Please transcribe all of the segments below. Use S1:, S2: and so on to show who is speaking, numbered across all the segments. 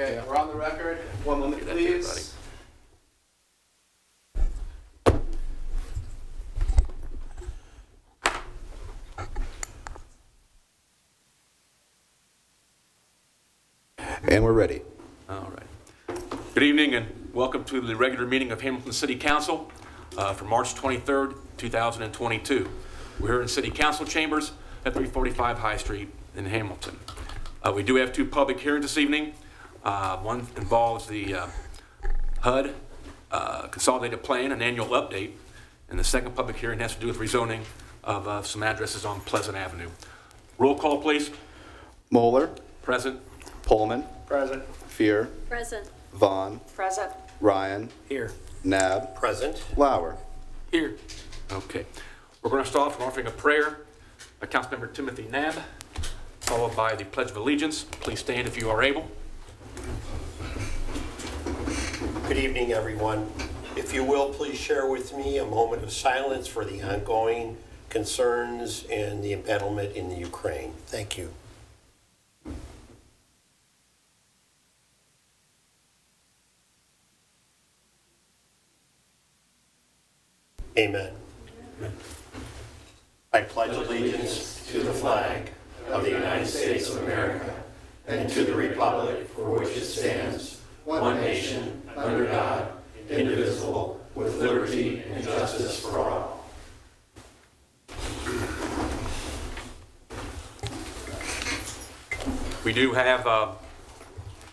S1: Okay, we're on the record. One moment,
S2: Give everybody.
S1: please.
S3: And we're ready.
S2: All right. Good evening and welcome to the regular meeting of Hamilton City Council uh, for March 23rd, 2022. We're here in City Council chambers at 345 High Street in Hamilton. Uh, We do have two public hearings this evening. Uh, One involves the uh, HUD uh, Consolidated Plan an Annual Update, and the second public hearing has to do with rezoning of uh, some addresses on Pleasant Avenue. Roll call, please.
S3: Moeller,
S2: Present.
S3: Pohlman,
S1: Present.
S3: Fiehrer,
S4: Present.
S3: Vaughn,
S4: Present.
S3: Ryan,
S2: Here.
S3: Naab,
S5: Present.
S3: Lauer.
S2: Here. Okay. We're going to start off with offering a prayer by Councilmember Timothy Naab, followed by the Pledge of Allegiance. Please stand if you are able.
S5: Good evening, everyone. If you will, please share with me a moment of silence for the ongoing concerns and the embattlement in the Ukraine. Thank you. Amen. I pledge allegiance to the flag of the United States of America and to the republic for which it stands, one nation, under God, indivisible, with liberty and justice for all.
S2: We do have uh,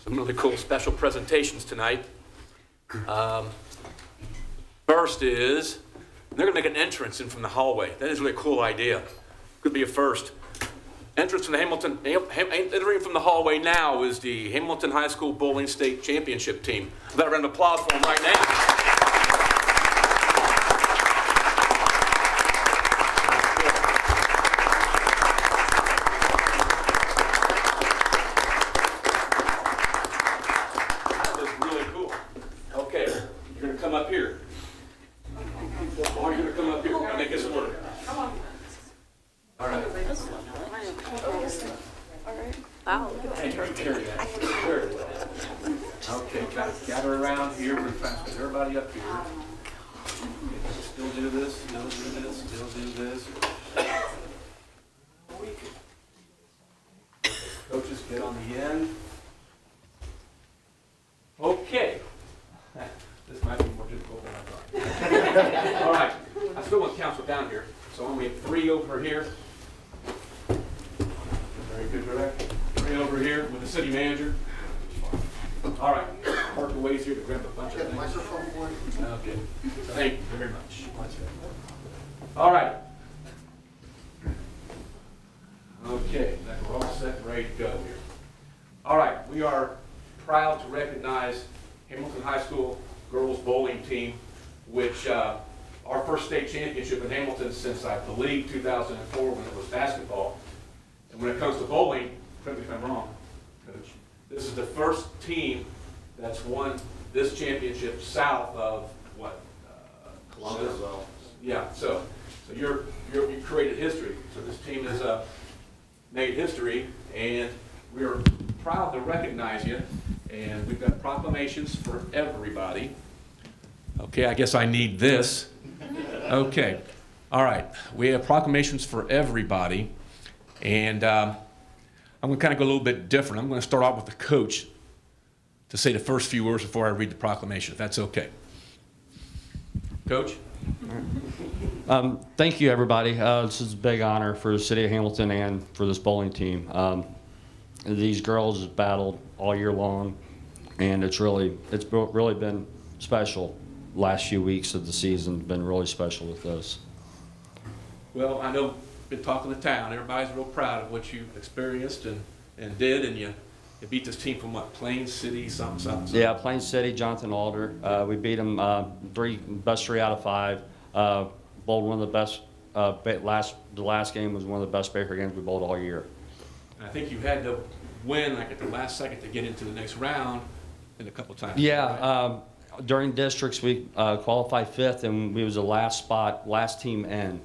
S2: some really cool special presentations tonight. Um, First is, they're going to make an entrance in from the hallway. That is really a cool idea. Could be a first. Entrance from the Hamilton, Ham- Ham- entering from the hallway now is the Hamilton High School Bowling State Championship team. Got a round of applause for them right now. That was really cool. Okay, you're gonna come up here. Or you're gonna come up here and make this work. All right.
S4: Wow.
S2: Hey, carry that. Very well. Okay, gather- gather around here, we're trying to get everybody up here. Still do this, still do this, still do this. Coaches, get on the end. Okay. This might be more difficult than I thought. All right, I still want council down here, so I'm gonna have three over here. Very good, Rebecca. Three over here with the city manager. All right, park the ways here to grab a bunch of things. Microphone for you. Okay, thank you very much. All right. Okay, I think we're all set and ready to go here. All right, we are proud to recognize Hamilton High School girls bowling team, which, uh, our first state championship in Hamilton since, I believe, 2004, when it was basketball. And when it comes to bowling, correct me if I'm wrong, Coach, this is the first team that's won this championship south of, what? uh, Columbus? Yeah, so, so you're, you're, you created history. So this team has, uh, made history, and we are proud to recognize you. And we've got proclamations for everybody. Okay, I guess I need this. Okay, all right, we have proclamations for everybody. And um, I'm going to kind of go a little bit different. I'm going to start off with the coach to say the first few words before I read the proclamation, if that's okay. Coach?
S6: Um, thank you, everybody. Uh, this is a big honor for the city of Hamilton and for this bowling team. Um, these girls have battled all year long, and it's really it's really been special. Last few weeks of the season have been really special with us.
S2: Well, I know, been talking to town, everybody's real proud of what you experienced and, and did, and you, you beat this team from what, Plain City, something, something? something?
S6: Yeah, Plain City, Jonathan Alder. Uh, we beat them uh, three best three out of five. Uh, bowled one of the best. Uh, last the last game was one of the best Baker games we bowled all year.
S2: And I think you had to win like at the last second to get into the next round in a couple times.
S6: Yeah,
S2: right?
S6: um, during districts, we uh, qualified fifth, and we was the last spot, last team in.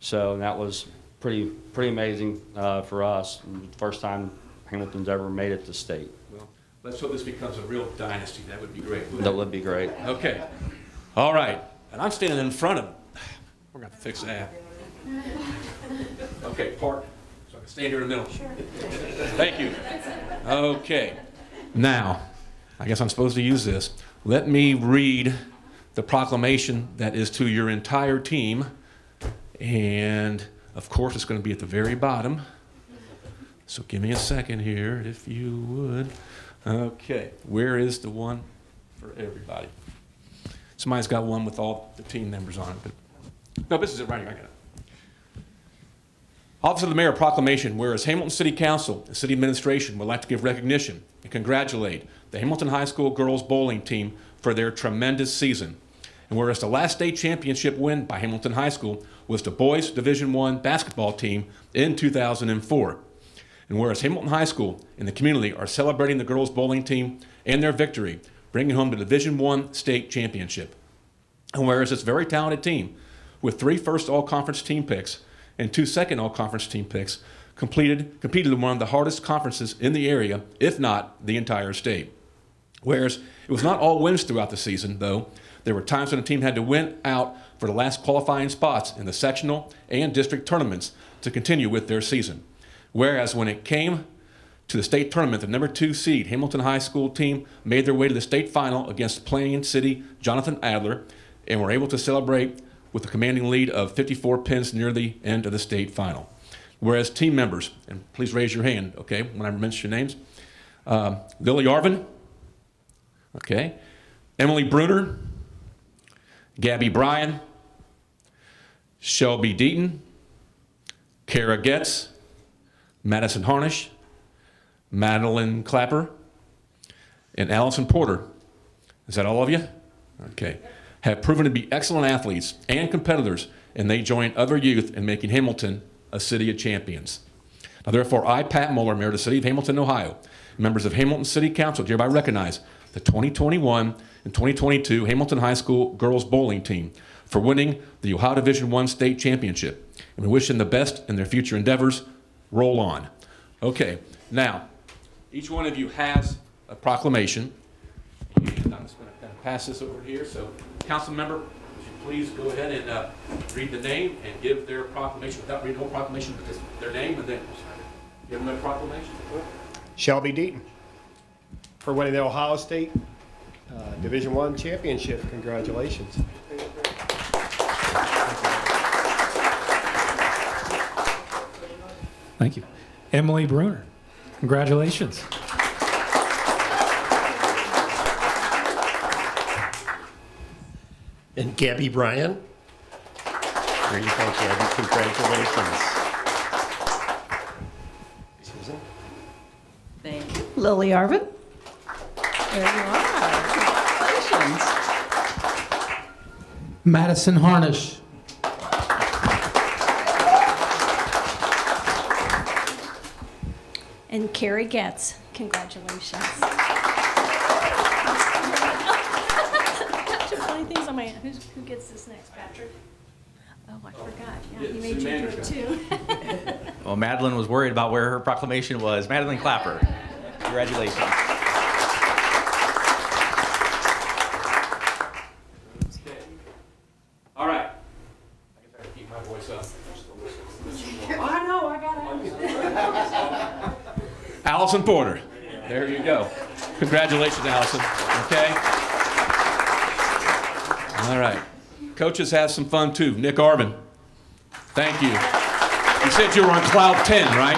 S6: So that was pretty, pretty amazing uh, for us. First time Hamilton's ever made it to state.
S2: Well, Let's hope this becomes a real dynasty. That would be great.
S6: That would be great.
S2: Okay. All right. And I'm standing in front of him. We're going to fix that. Okay, park. So I can stand here in the middle. Sure. Thank you. Okay. Now, I guess I'm supposed to use this. Let me read the proclamation that is to your entire team. And of course, it's going to be at the very bottom. So give me a second here, if you would. Okay, where is the one for everybody? Somebody's got one with all the team members on it, but, no, this is it right here, I got it. Office of the Mayor proclamation, whereas Hamilton City Council and City Administration would like to give recognition and congratulate the Hamilton High School girls bowling team for their tremendous season. And whereas the last state championship win by Hamilton High School was the boys Division I basketball team in 2004. And whereas Hamilton High School and the community are celebrating the girls bowling team and their victory, bringing home the Division I state championship. And whereas this very talented team, with three first all conference team picks and two second all conference team picks, completed, competed in one of the hardest conferences in the area, if not the entire state. Whereas it was not all wins throughout the season, though, there were times when the team had to win out for the last qualifying spots in the sectional and district tournaments to continue with their season. Whereas when it came to the state tournament, the number two seed Hamilton High School team made their way to the state final against Plain City Jonathan Alder and were able to celebrate with a commanding lead of 54 pins near the end of the state final. Whereas team members, and please raise your hand, okay, when I mention your names, um, Lily Arvin, okay, Emily Bruner, Gabby Bryan, Shelby Deaton, Kara Getz, Madison Harnish, Madeline Clapper, and Allison Porter. Is that all of you? Okay. Have proven to be excellent athletes and competitors, and they join other youth in making Hamilton a city of champions. Now, therefore, I, Pat Moeller, Mayor of the City of Hamilton, Ohio, members of Hamilton City Council, hereby recognize the 2021 and 2022 Hamilton High School girls bowling team for winning the Ohio Division One state championship. And we wish them the best in their future endeavors. Roll on. Okay, now, each one of you has a proclamation. I'm just going to pass this over here. So, council member, would you please go ahead and uh, read the name and give their proclamation without reading the whole proclamation, but just their name and then give them their proclamation.
S4: Shelby Deaton for winning the Ohio State uh, Division One championship. Congratulations.
S7: Thank you. Emily Bruner, congratulations.
S5: And Gabby Bryan. There you go, Gabby. Congratulations. Susan?
S8: Thank you. Lily Arvin. There you are. Congratulations.
S7: Madison Harnish.
S9: And Carrie Getz, congratulations. Some funny things on my, who's, who gets this next, Patrick? Oh, I forgot, yeah,
S2: Yeah,
S9: he made you do it too.
S10: Well, Madeline was worried about where her proclamation was. Madeline Clapper, congratulations.
S2: Okay. All right. I guess I can keep my voice up.
S9: I know, I got it.
S2: Allison Porter. There you go. Congratulations, Allison. Okay? All right. Coaches have some fun too. Nick Arvin. Thank you. You said you were on cloud 10, right?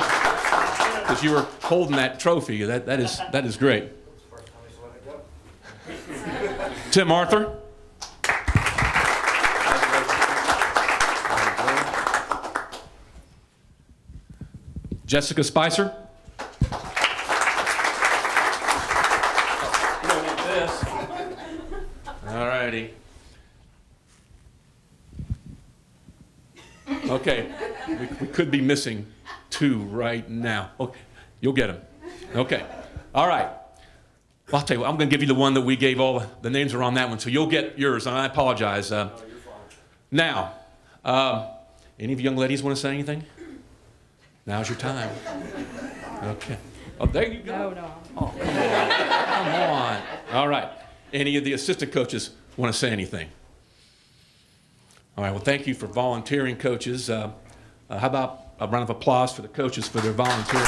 S2: Because you were holding that trophy. That, that, is, that is great. Tim Arthur. Jessica Spicer. You don't get this. All. Okay, we, we could be missing two right now. Okay, you'll get them. Okay, all right. Well, I'll tell you what, I'm going to give you the one that we gave all the, the names are on that one, so you'll get yours, and I apologize. Uh, now, um, any of you young ladies want to say anything? Now's your time. Okay. Oh, there you go.
S9: No, no.
S2: Oh, Come on. All right. Any of the assistant coaches want to say anything? All right. Well, thank you for volunteering, coaches. Uh, uh, how about a round of applause for the coaches for their volunteering?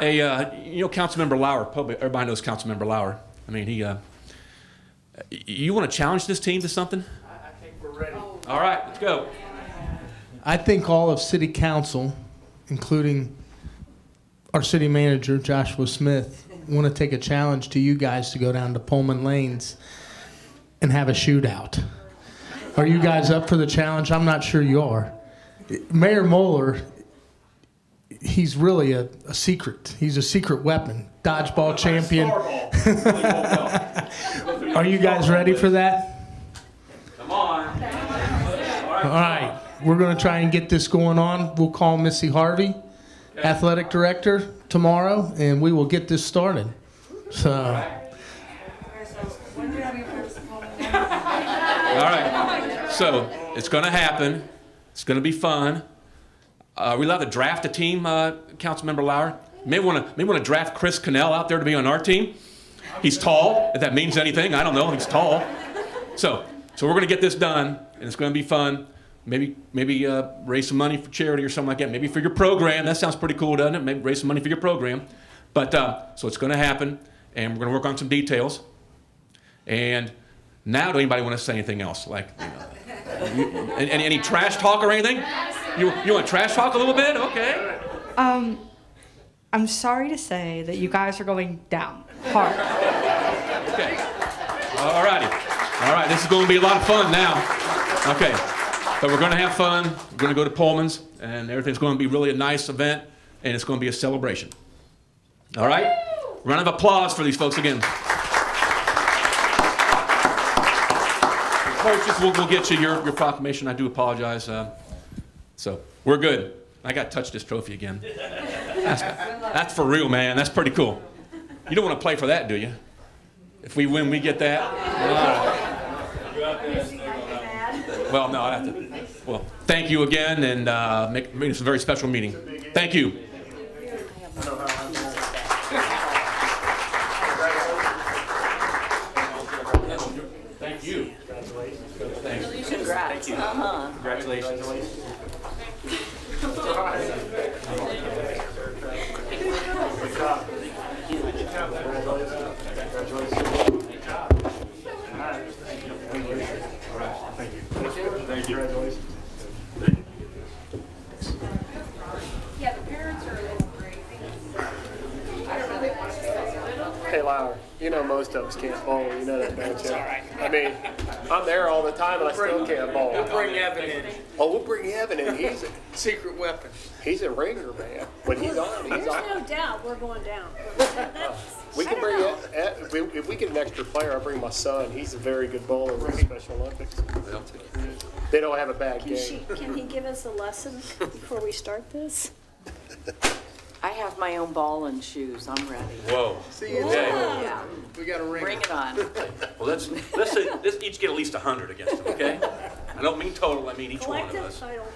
S2: Hey, uh, you know, Councilmember Lauer, probably everybody knows Councilmember Lauer. I mean, he, uh, you want to challenge this team to something? I think we're ready. All right, let's go.
S11: I think all of city council, including our city manager, Joshua Smith, want to take a challenge to you guys to go down to Pohlman Lanes and have a shootout. Are you guys up for the challenge? I'm not sure you are. Mayor Moeller, he's really a, a secret. He's a secret weapon. Dodgeball champion. Are you guys ready for that?
S2: Come on.
S11: All right, we're going to try and get this going on. We'll call Missy Harvey, athletic director, tomorrow, and we will get this started. So,
S2: All right. So it's going to happen. It's going to be fun. Uh, we allowed to draft a team, uh, Councilmember Lauer? May want to may want to draft Chris Cannell out there to be on our team. He's tall. If that means anything, I don't know. He's tall. So so we're going to get this done, and it's going to be fun. Maybe maybe uh, raise some money for charity or something like that. Maybe for your program. That sounds pretty cool, doesn't it? Maybe raise some money for your program. But uh, so it's going to happen, and we're going to work on some details. And now, do anybody want to say anything else? Like, you know, you, any, any trash talk or anything? You, you want trash talk a little bit? Okay.
S12: Um, I'm sorry to say that you guys are going down hard.
S2: Okay. All righty. All right. This is going to be a lot of fun now. Okay. But we're going to have fun. We're going to go to Pohlman's, and everything's going to be really a nice event, and it's going to be a celebration. All right. Round of applause for these folks again. Coaches, we'll, we'll get you your, your proclamation. I do apologize. Uh, so we're good. I got to touch this trophy again. That's, that's for real, man. That's pretty cool. You don't want to play for that, do you? If we win, we get that. Well, no, I have to. Well, thank you again, and uh, make, make this a very special meeting. Thank you. Thank you.
S8: Congrats. Uh-huh.
S10: Congratulations.
S9: Yeah, the parents are a little crazy. I don't know, they want to say
S13: Hey, Lauer, you know most of us can't bowl. You know that, don't you? I mean, I'm there all the time and I still can't bowl.
S1: We'll bring Evan in.
S13: Oh, we'll bring Evan in. He's a,
S1: Secret weapon.
S13: he's a ringer, man. When he's on, he's
S9: There's
S13: on.
S9: no doubt we're going down.
S13: We can bring it, if we- if we get an extra player, I'll bring my son. He's a very good bowler with Special Olympics. They don't have a bad
S9: Can she,
S13: game.
S9: can he give us a lesson before we start this?
S8: I have my own ball and shoes. I'm ready.
S2: Whoa.
S1: See you
S2: Okay.
S8: Yeah,
S1: We got a ring.
S8: bring it on.
S2: Well, let's let's say, let's each get at least hundred against them, okay? I don't mean total. I mean each one of us.
S9: title.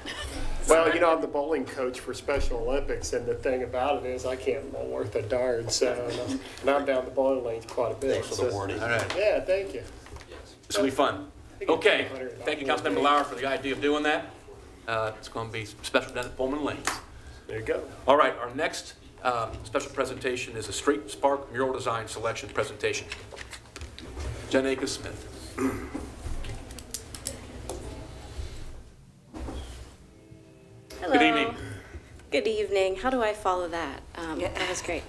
S13: Well, you know, I'm the bowling coach for Special Olympics, and the thing about it is I can't bowl worth a darn. So, and I'm down the bowling lanes quite a bit.
S5: Thanks for the
S13: so-
S5: warning.
S2: All right.
S13: Yeah, thank you.
S2: This will be fun. Okay, thank you, Councilmember Lauer, for the idea of doing that. Uh, It's going to be special down at Pohlman Lanes.
S13: There you go.
S2: All right, our next uh, special presentation is a Street Spark Mural Design Selection Presentation. Jen Akers Smith. Good evening.
S14: Good evening. How do I follow that? Um, That was great.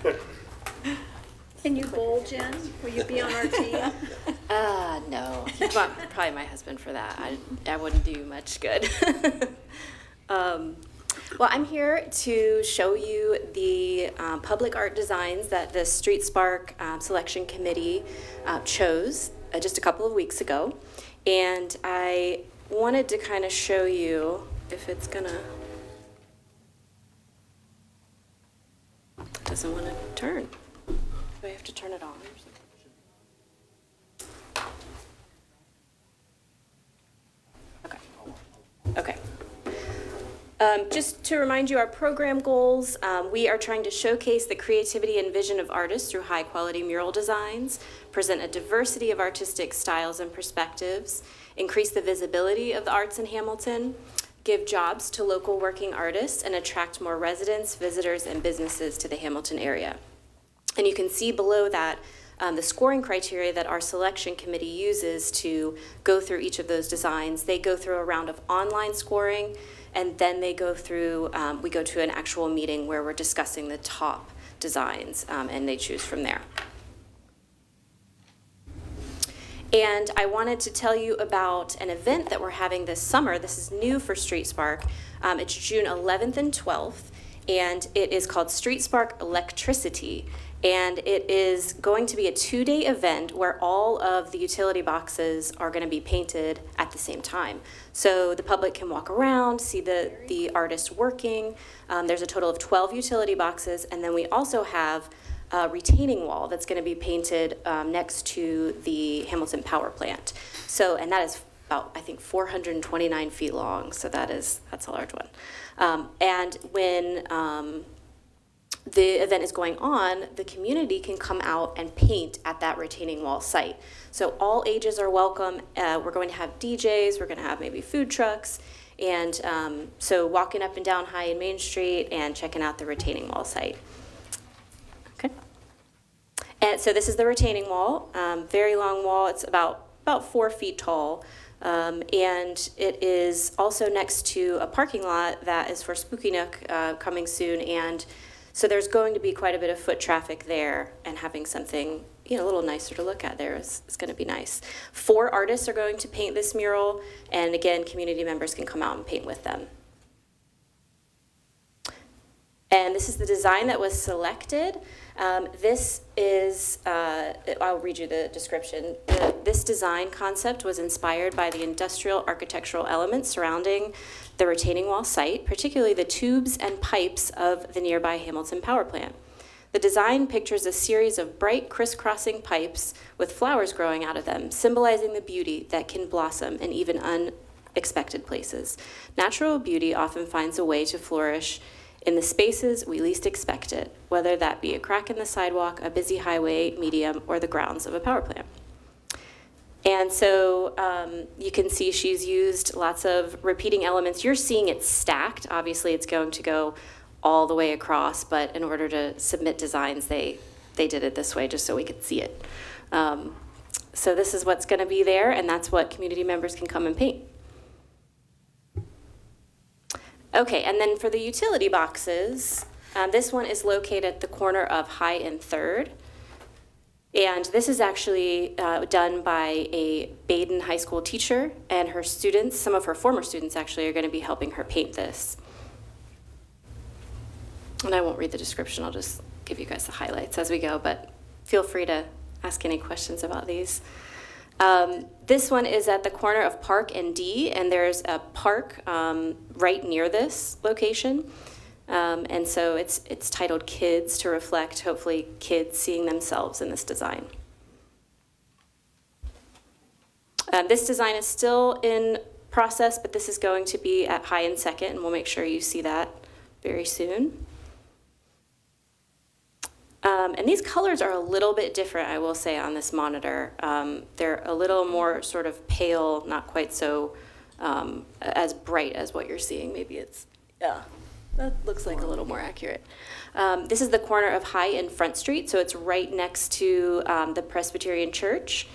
S9: Can you bowl, Jen? Will you be on our team?
S14: Uh, no. Probably my husband for that. I, I wouldn't do much good. um, well, I'm here to show you the um, public art designs that the Street Spark um, Selection Committee uh, chose uh, just a couple of weeks ago. And I wanted to kind of show you if it's gonna. Doesn't want to turn. Do I have to turn it on or something? Okay. Okay. Um, just to remind you, our program goals, um, we are trying to showcase the creativity and vision of artists through high quality mural designs, present a diversity of artistic styles and perspectives, increase the visibility of the arts in Hamilton, give jobs to local working artists, and attract more residents, visitors, and businesses to the Hamilton area. And you can see below that um, the scoring criteria that our selection committee uses to go through each of those designs. They go through a round of online scoring, and then they go through, um, we go to an actual meeting where we're discussing the top designs, um, and they choose from there. And I wanted to tell you about an event that we're having this summer. This is new for Street Spark. Um, it's June 11th and 12th, and it is called Street Spark Electricity. And it is going to be a two-day event where all of the utility boxes are going to be painted at the same time. So the public can walk around, see the, the artist working. Um, there's a total of 12 utility boxes, and then we also have a retaining wall that's going to be painted um, next to the Hamilton Power Plant. So, and that is about, I think, 429 feet long. So that is, that's a large one. Um, and when um, the event is going on, the community can come out and paint at that retaining wall site. So all ages are welcome. Uh, we're going to have DJs, we're going to have maybe food trucks, and um, so walking up and down High and Main Street and checking out the retaining wall site. Okay. And so this is the retaining wall, um, very long wall. It's about about four feet tall. Um, and it is also next to a parking lot that is for Spooky Nook uh, coming soon, and so there's going to be quite a bit of foot traffic there, and having something you know a little nicer to look at there is, is going to be nice. Four artists are going to paint this mural, and again, community members can come out and paint with them. And this is the design that was selected. Um, this is, uh, I'll read you the description. The, this design concept was inspired by the industrial architectural elements surrounding the retaining wall site, particularly the tubes and pipes of the nearby Hamilton power plant. The design pictures a series of bright crisscrossing pipes with flowers growing out of them, symbolizing the beauty that can blossom in even unexpected places. Natural beauty often finds a way to flourish in the spaces we least expect it, whether that be a crack in the sidewalk, a busy highway medium, or the grounds of a power plant. And so um, you can see she's used lots of repeating elements. You're seeing it stacked. Obviously, it's going to go all the way across, but in order to submit designs, they, they did it this way just so we could see it. Um, so this is what's going to be there, and that's what community members can come and paint. Okay, and then for the utility boxes, um, this one is located at the corner of High and Third. And this is actually uh, done by a Badin High School teacher, and her students, some of her former students actually, are going to be helping her paint this. And I won't read the description, I'll just give you guys the highlights as we go, but feel free to ask any questions about these. Um, this one is at the corner of Park and D, and there's a park um, right near this location. Um, and so it's, it's titled Kids to reflect, hopefully, kids seeing themselves in this design. Uh, this design is still in process, but this is going to be at high and second, and we'll make sure you see that very soon. Um, and these colors are a little bit different, I will say, on this monitor. Um, they're a little more sort of pale, not quite so um, as bright as what you're seeing. Maybe it's, yeah, that looks like a little more accurate. Um, this is the corner of High and Front Street, so it's right next to um, the Presbyterian Church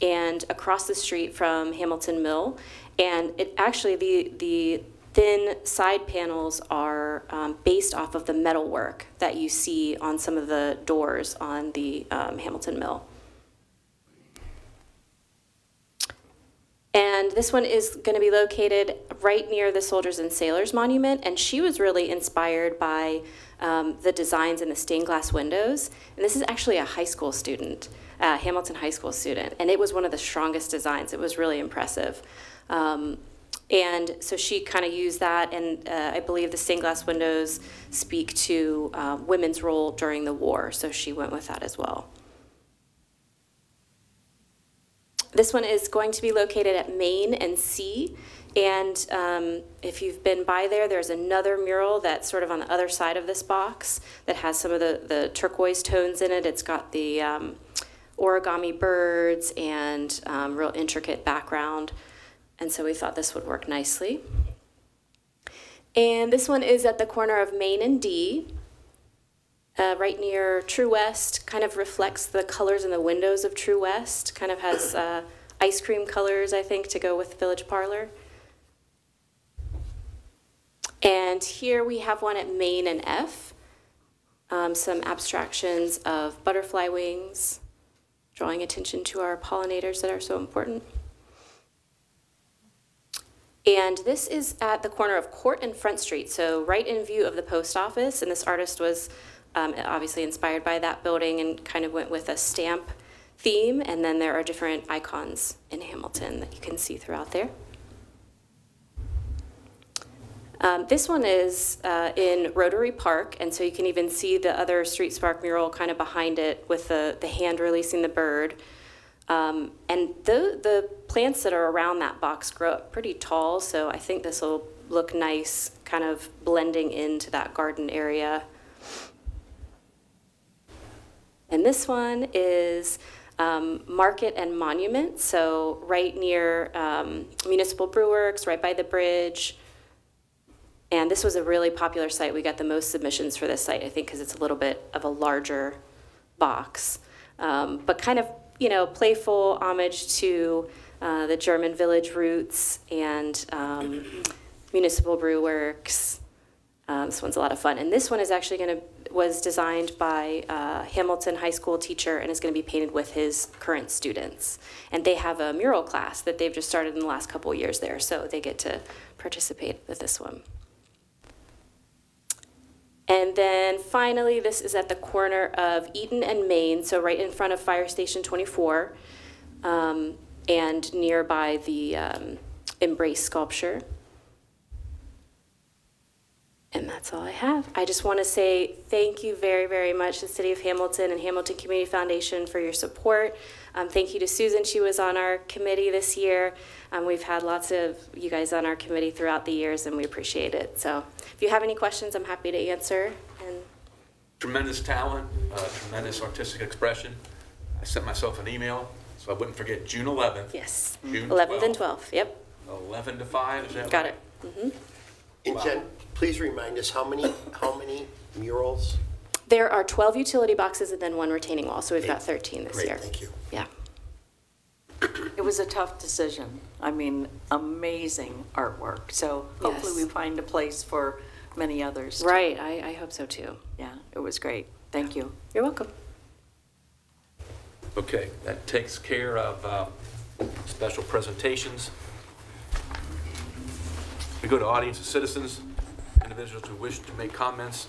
S14: and across the street from Hamilton Mill. And it actually, the, the thin side panels are um, based off of the metal work that you see on some of the doors on the um, Hamilton Mill. And this one is going to be located right near the Soldiers and Sailors Monument, and she was really inspired by um, the designs in the stained glass windows. And this is actually a high school student, uh, Hamilton High School student, and it was one of the strongest designs. It was really impressive. Um, and so she kind of used that, and uh, I believe the stained glass windows speak to uh, women's role during the war, so she went with that as well. This one is going to be located at Main and C. And um, if you've been by there, there's another mural that's sort of on the other side of this box that has some of the, the turquoise tones in it. It's got the um, origami birds and um, real intricate background. And so we thought this would work nicely. And this one is at the corner of Main and D, uh, right near True West. Kind of reflects the colors in the windows of True West. Kind of has uh, ice cream colors, I think, to go with Village Parlor. And here we have one at Main and F. Um, some abstractions of butterfly wings, drawing attention to our pollinators that are so important. And this is at the corner of Court and Front Street, so right in view of the post office. And this artist was um, obviously inspired by that building and kind of went with a stamp theme. And then there are different icons in Hamilton that you can see throughout there. Um, this one is uh, in Rotary Park, and so you can even see the other Street Spark mural kind of behind it with the, the hand releasing the bird. Um, and the, the plants that are around that box grow up pretty tall, so I think this will look nice, kind of blending into that garden area. And this one is um, Market and Monument, so right near um, Municipal Brewworks, right by the bridge. And this was a really popular site. We got the most submissions for this site, I think, because it's a little bit of a larger box. Um, but kind of, you know, playful homage to uh, the German village roots and um, municipal brew works. Um, this one's a lot of fun. And this one is actually going to, was designed by a Hamilton High School teacher and is going to be painted with his current students. And they have a mural class that they've just started in the last couple years there, so they get to participate with this one. And then finally, this is at the corner of Eaton and Main, so right in front of Fire Station 24 um, and nearby the um, Embrace sculpture. And that's all I have. I just want to say thank you very, very much to the City of Hamilton and Hamilton Community Foundation for your support. Um, thank you to Susan. She was on our committee this year. Um, we've had lots of you guys on our committee throughout the years, and we appreciate it. So if you have any questions, I'm happy to answer. And
S2: Tremendous talent, uh, tremendous artistic expression. I sent myself an email, so I wouldn't forget June 11th.
S14: yes,
S2: June
S14: 11th and
S2: 12th.
S14: 12th. Yep,
S2: 11 to 5, is that
S14: got
S2: right?
S14: it. hmm
S5: And Jen, please remind us, how many, how many murals?
S14: There are 12 utility boxes and then one retaining wall, so we've got 13 this
S5: Great,
S14: year.
S5: thank you.
S14: Yeah.
S8: It was a tough decision. I mean, amazing artwork. So hopefully
S14: Yes.
S8: we find a place for many others. too.
S14: Right, I, I hope so too.
S8: Yeah, it was great. Thank you.
S14: You're welcome.
S2: Okay, that takes care of uh, special presentations. We go to audience of citizens. Individuals who wish to make comments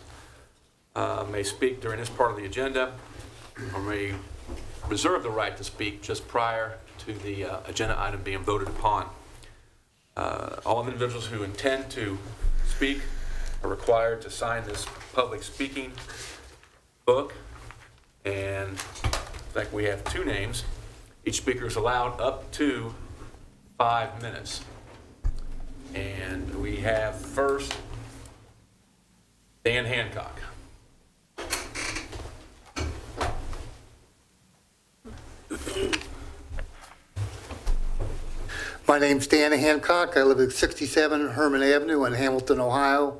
S2: uh, may speak during this part of the agenda or may reserve the right to speak just prior to the uh, agenda item being voted upon. Uh, All individuals who intend to speak are required to sign this public speaking book. And in fact, we have two names. Each speaker is allowed up to five minutes. And we have first Dan Hancock.
S15: My name's Dan Hancock. I live at 67 Herman Avenue in Hamilton, Ohio.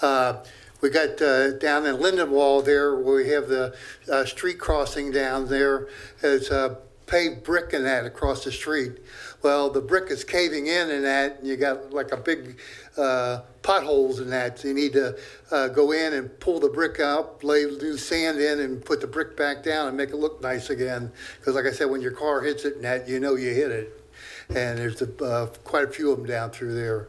S15: Uh, we got uh, down in Lindenwald there where we have the uh, street crossing down there. It's uh, paved brick and that across the street. Well, the brick is caving in and that, and you got like a big uh, potholes in that. So you need to uh, go in and pull the brick out, lay new sand in, and put the brick back down and make it look nice again. Because like I said, when your car hits it and that, you know you hit it and there's a, uh, quite a few of them down through there.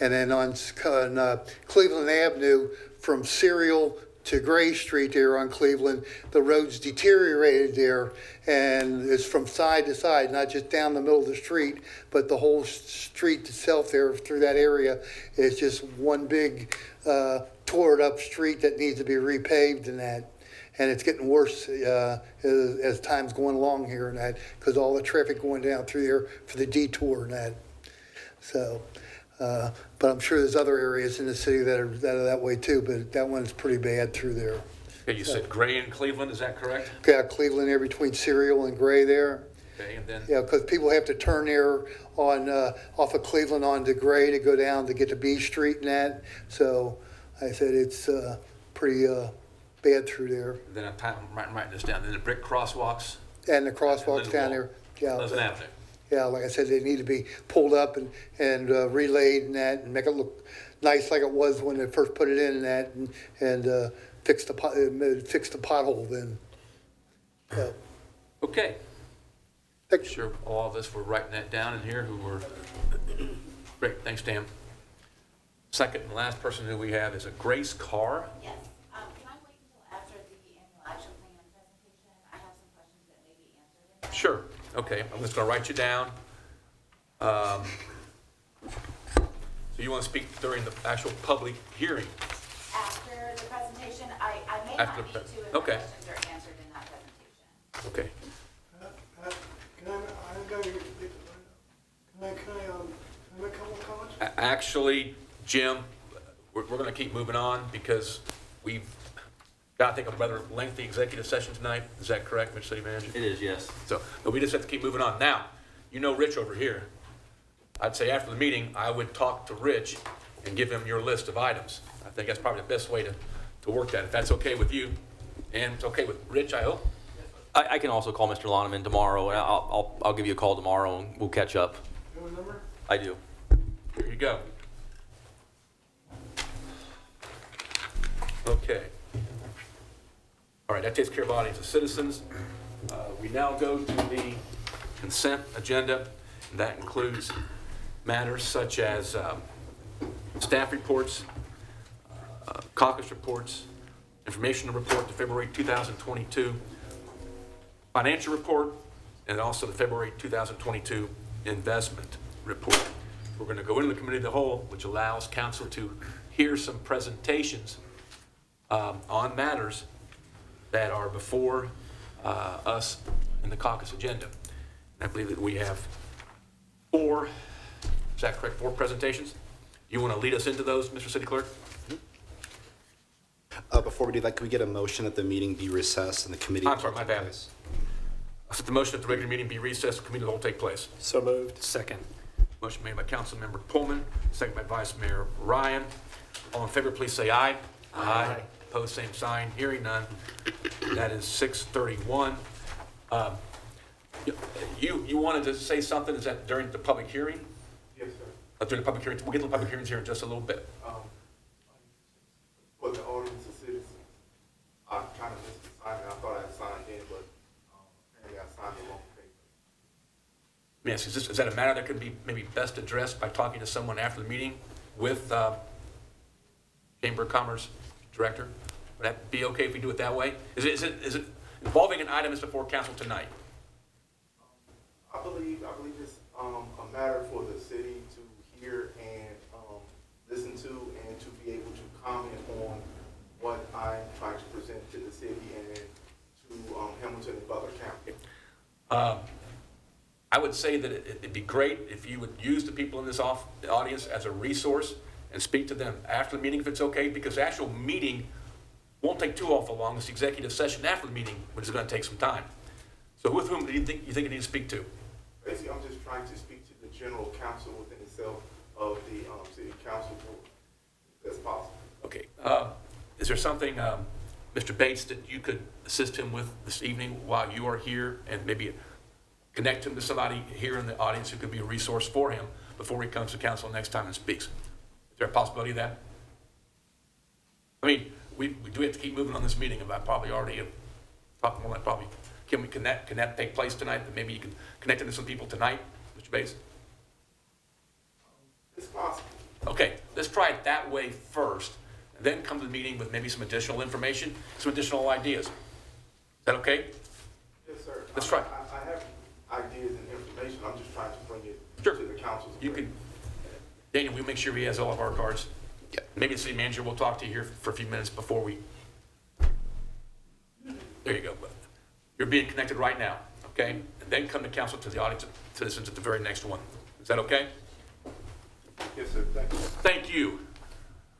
S15: And then on, on uh, Cleveland Avenue, from Serial to Gray Street there on Cleveland, the road's deteriorated there, and it's from side to side, not just down the middle of the street, but the whole street itself there through that area is just one big uh, tore up street that needs to be repaved and that. and it's getting worse uh, as, as time's going along here and that, because all the traffic going down through there for the detour and that. So, uh, but I'm sure there's other areas in the city that are, that are that way too, but that one's pretty bad through there.
S2: Okay, you said Gray and Cleveland, is that correct?
S15: Yeah, Cleveland there between Cereal and Gray there.
S2: Okay, and then,
S15: Yeah, because people have to turn there on, uh, off of Cleveland onto Gray to go down to get to B Street and that. So I said it's, uh, pretty, uh, bad through there.
S2: then I'm writing this down, then the brick crosswalks,
S15: And the crosswalks down there, yeah.
S2: Pleasant Avenue.
S15: Yeah, like I said, they need to be pulled up and, and uh, relayed and that, and make it look nice like it was when they first put it in and that, and, and, uh, fix the pot, uh, fix the pothole then. Yeah.
S2: Okay. Sure, all of us were writing that down in here who were, great, thanks, Dan. Second and last person who we have is a Grace Carr.
S16: Yes, um, can I wait until after the annual action plan presentation? I have some questions that may be answered.
S2: Sure, okay, I'm just gonna write you down. Um, So you want to speak during the actual public hearing?
S16: After the presentation, I, I may not
S2: After
S16: need
S2: the
S16: to if my
S2: okay.
S16: questions are answered in that presentation.
S2: Okay.
S17: Can I, I'm going to, can I, can I, um, can I make a couple of comments?
S2: A- Actually, Jim, we're, we're gonna keep moving on because we've got, I think, a rather lengthy executive session tonight. Is that correct, Mr. City Manager?
S10: It is, yes.
S2: So, but we just have to keep moving on. Now, you know Rich over here. I'd say after the meeting, I would talk to Rich and give him your list of items. I think that's probably the best way to, to work that, if that's okay with you. And it's okay with Rich, I hope?
S10: I, I can also call Mr. Loneman tomorrow, and I'll, I'll, I'll give you a call tomorrow, and we'll catch up.
S17: You have a number?
S10: I do.
S2: Here you go. Okay. All right, that takes care of audience of citizens. Uh, We now go to the consent agenda. and That includes matters such as um, staff reports, uh, caucus reports, information report to February 2022, financial report, and also the February 2022 investment report. We're going to go into the committee of the whole, which allows council to hear some presentations um, on matters that are before uh, us in the caucus agenda. And I believe that we have four, is that correct, four presentations? You want to lead us into those, Mr. City Clerk?
S3: Uh, before we do that, can we get a motion that the meeting be recessed and the committee?
S2: I'm sorry, my bad. I said the motion that the regular meeting be recessed, the committee will the take place.
S13: So moved.
S2: Second. Motion made by Council Member Pohlman, second by Vice Mayor Ryan. All in favor, please say aye. Aye. Opposed, same sign. Hearing none. That is 6:31. Um, You, you wanted to say something, is that during the public hearing?
S18: Yes, sir.
S2: Uh, During the public hearing, we'll get to the public hearings here in just a little bit.
S18: Um, For the audience of citizens, I kind of missed the sign, I thought I had signed in, but um, apparently I signed the wrong paper.
S2: Let me ask you, is this, is that a matter that could be maybe best addressed by talking to someone after the meeting with uh, Chamber of Commerce Director? Would that be okay if we do it that way? Is it, is it, is it involving an item that's before council tonight?
S18: I believe, I believe it's um, a matter for the city to hear and um, listen to and to be able to comment on what I'm trying to present to the city and to um, Hamilton and Butler County.
S2: Um, I would say that it- it'd be great if you would use the people in this off, the audience as a resource and speak to them after the meeting if it's okay, because the actual meeting won't take too awful long. It's the executive session after the meeting, which is gonna take some time. So with whom do you think, you think you need to speak to?
S18: Basically, I'm just trying to speak to the general council within itself of the um, city council board, if that's possible.
S2: Okay, uh, is there something, um, Mr. Bates, that you could assist him with this evening while you are here and maybe connect him to somebody here in the audience who could be a resource for him before he comes to council next time and speaks? Is there a possibility of that? I mean, we, we do have to keep moving on this meeting, and I probably already have talked more like probably, can we connect, can that take place tonight? Maybe you can connect him to some people tonight, Mr. Bates?
S18: It's possible.
S2: Okay, let's try it that way first, and then come to the meeting with maybe some additional information, some additional ideas. Is that okay?
S18: Yes, sir.
S2: Let's
S18: I-
S2: try.
S18: I, I have ideas and information, I'm just trying to bring it to the council.
S2: You can, Daniel, we'll make sure he has all of our cards. Maybe the city manager will talk to you here for a few minutes before we. There you go. You're being connected right now, okay? And then come to council to the audience, citizens at the very next one. Is that okay?
S18: Yes, sir, thank you.
S2: Thank you.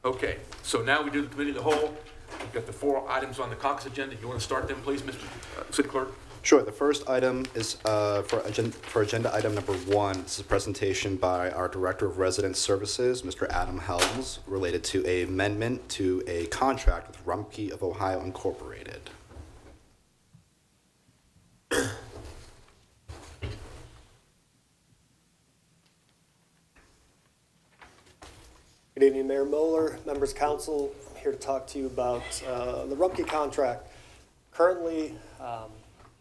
S2: Okay, so now we do the committee of the whole. We've got the four items on the caucus agenda. You want to start them, please, Mr. City Clerk?
S3: Sure, the first item is uh, for agenda, for agenda item number one. This is a presentation by our Director of Resident Services, Mr. Adam Helms, related to a amendment to a contract with Rumpke of Ohio Incorporated.
S19: Good evening, Mayor Moeller, members of council. I'm here to talk to you about uh, the Rumpke contract. Currently, um,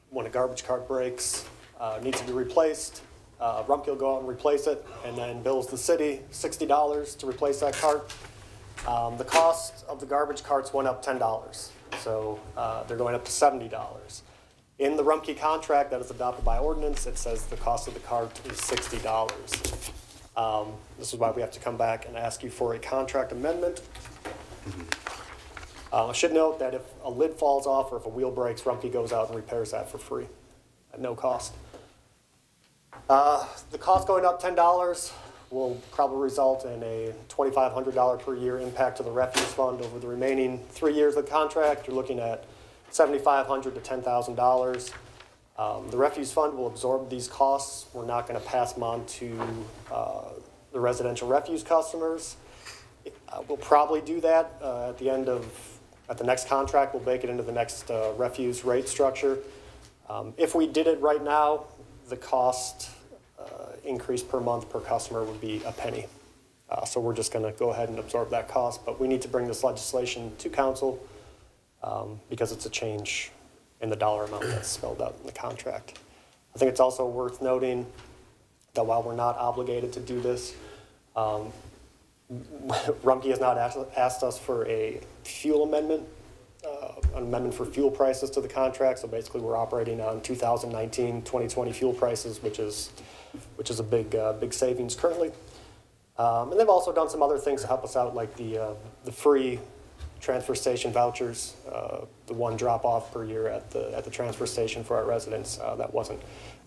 S19: when a garbage cart breaks, uh, needs to be replaced, uh, Rumpke will go out and replace it and then bills the city $60 to replace that cart. Um, The cost of the garbage carts went up $10, so uh, they're going up to $70. In the Rumpke contract that is adopted by ordinance, it says the cost of the cart is $60. Um, This is why we have to come back and ask you for a contract amendment. Uh, I should note that if a lid falls off or if a wheel breaks, Rumpke goes out and repairs that for free at no cost. Uh, The cost going up $10 will probably result in a $2,500 per year impact to the refuse fund over the remaining three years of the contract. You're looking at $7,500 to $10,000. Um, The refuse fund will absorb these costs. We're not going to pass them on to uh, the residential refuse customers. Uh, We'll probably do that uh, at the end of, at the next contract, we'll bake it into the next uh, refuse rate structure. Um, If we did it right now, the cost uh, increase per month per customer would be a penny. Uh, So we're just going to go ahead and absorb that cost, but we need to bring this legislation to council um, because it's a change in the dollar amount that's spelled out in the contract. I think it's also worth noting that while we're not obligated to do this, um, Rumpke has not asked, asked us for a fuel amendment, uh, an amendment for fuel prices to the contract. So basically, we're operating on 2019, 2020 fuel prices, which is, which is a big, uh, big savings currently. Um, and they've also done some other things to help us out, like the, uh, the free transfer station vouchers, uh, the one drop off per year at the, at the transfer station for our residents. Uh, that wasn't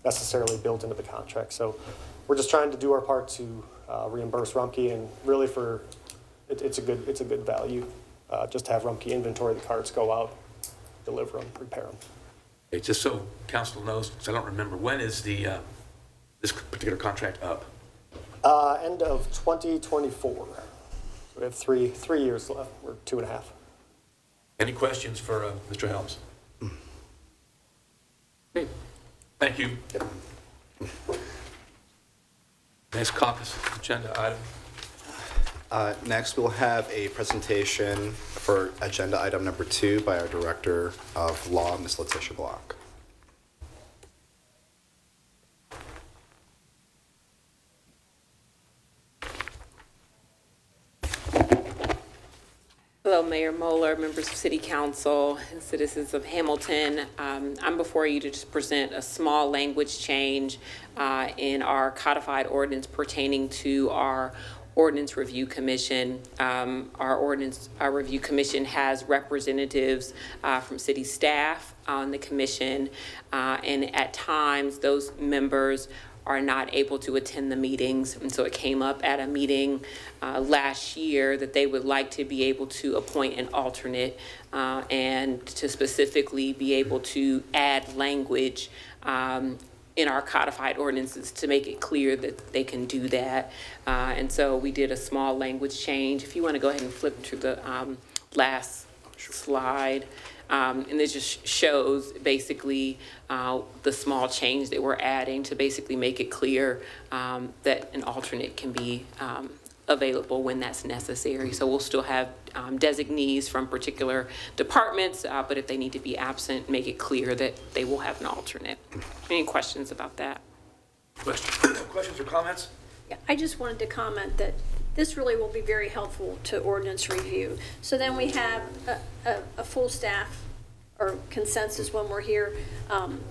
S19: necessarily built into the contract. So we're just trying to do our part to uh, reimburse Rumpke and really for, it, it's a good, it's a good value. Uh, just to have Rumpke inventory the carts, go out, deliver them, repair them.
S2: Okay, just so council knows, because I don't remember, when is the, uh, this particular contract up?
S19: Uh, end of 2024. So we have three, three years left, or two and a half.
S2: Any questions for uh, Mr. Helms? Okay, Thank you. Next caucus agenda item.
S3: Uh, Next, we'll have a presentation for agenda item number two by our Director of Law, Ms. Letitia Block.
S20: Hello, Mayor Moeller, members of City Council, and citizens of Hamilton. Um, I'm before you to just present a small language change uh, in our codified ordinance pertaining to our Ordinance Review Commission. Um, Our ordinance, our Review Commission has representatives uh, from city staff on the commission, uh, and at times, those members are not able to attend the meetings. And so it came up at a meeting uh, last year that they would like to be able to appoint an alternate uh, and to specifically be able to add language um, in our codified ordinances to make it clear that they can do that. Uh, and so we did a small language change. If you want to go ahead and flip to the um, last slide. Um, and this just shows basically uh, the small change that we're adding to basically make it clear um, that an alternate can be um, available when that's necessary. So we'll still have um, designees from particular departments, uh, but if they need to be absent, make it clear that they will have an alternate. Any questions about that?
S2: Questions, questions or comments?
S21: Yeah, I just wanted to comment that this really will be very helpful to ordinance review. So then we have a, a, a full staff or consensus when we're here. Um,